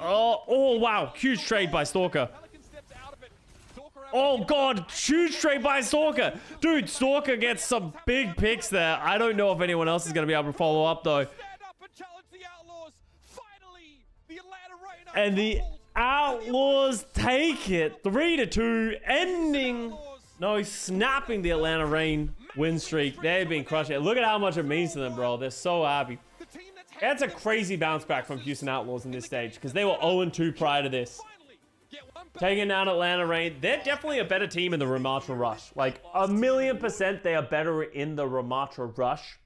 oh, oh wow, huge trade by Stalker. Pelican steps out of it. Stalker out Oh god, huge trade by Stalker. Dude, Stalker gets some big picks there. I don't know if anyone else is gonna be able to follow up though. And the Outlaws. Finally, the Atlanta Reign are And the toppled. Outlaws take it three to two, ending. No, he's snapping the Atlanta Reign win streak. They've been crushing it. Look at how much it means to them, bro. They're so happy. That's a crazy bounce back from Houston Outlaws in this stage because they were 0-2 prior to this. Taking down Atlanta Reign, they're definitely a better team in the Ramattra Rush. Like a million percent, they are better in the Ramattra Rush.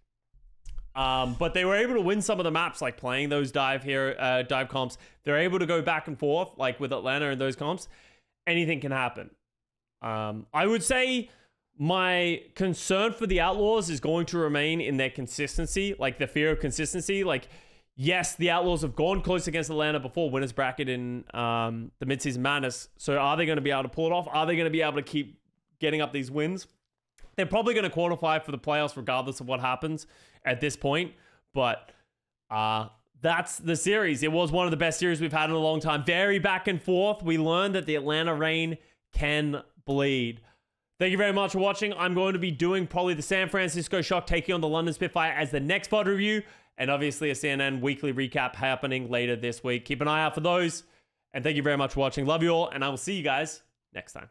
Um, but they were able to win some of the maps, like playing those dive here, uh, dive comps. They're able to go back and forth, like with Atlanta and those comps. Anything can happen. Um, I would say my concern for the Outlaws is going to remain in their consistency, like the fear of consistency. Like, yes, the Outlaws have gone close against Atlanta before, winners bracket in um, the midseason madness. So, are they going to be able to pull it off? Are they going to be able to keep getting up these wins? They're probably going to qualify for the playoffs regardless of what happens at this point. But uh, that's the series. It was one of the best series we've had in a long time. Very back and forth. We learned that the Atlanta Reign can bleed. Thank you very much for watching. I'm going to be doing probably the San Francisco Shock taking on the London Spitfire as the next VOD review, and obviously a CNN weekly recap happening later this week. Keep an eye out for those. And thank you very much for watching. Love you all, and I will see you guys next time.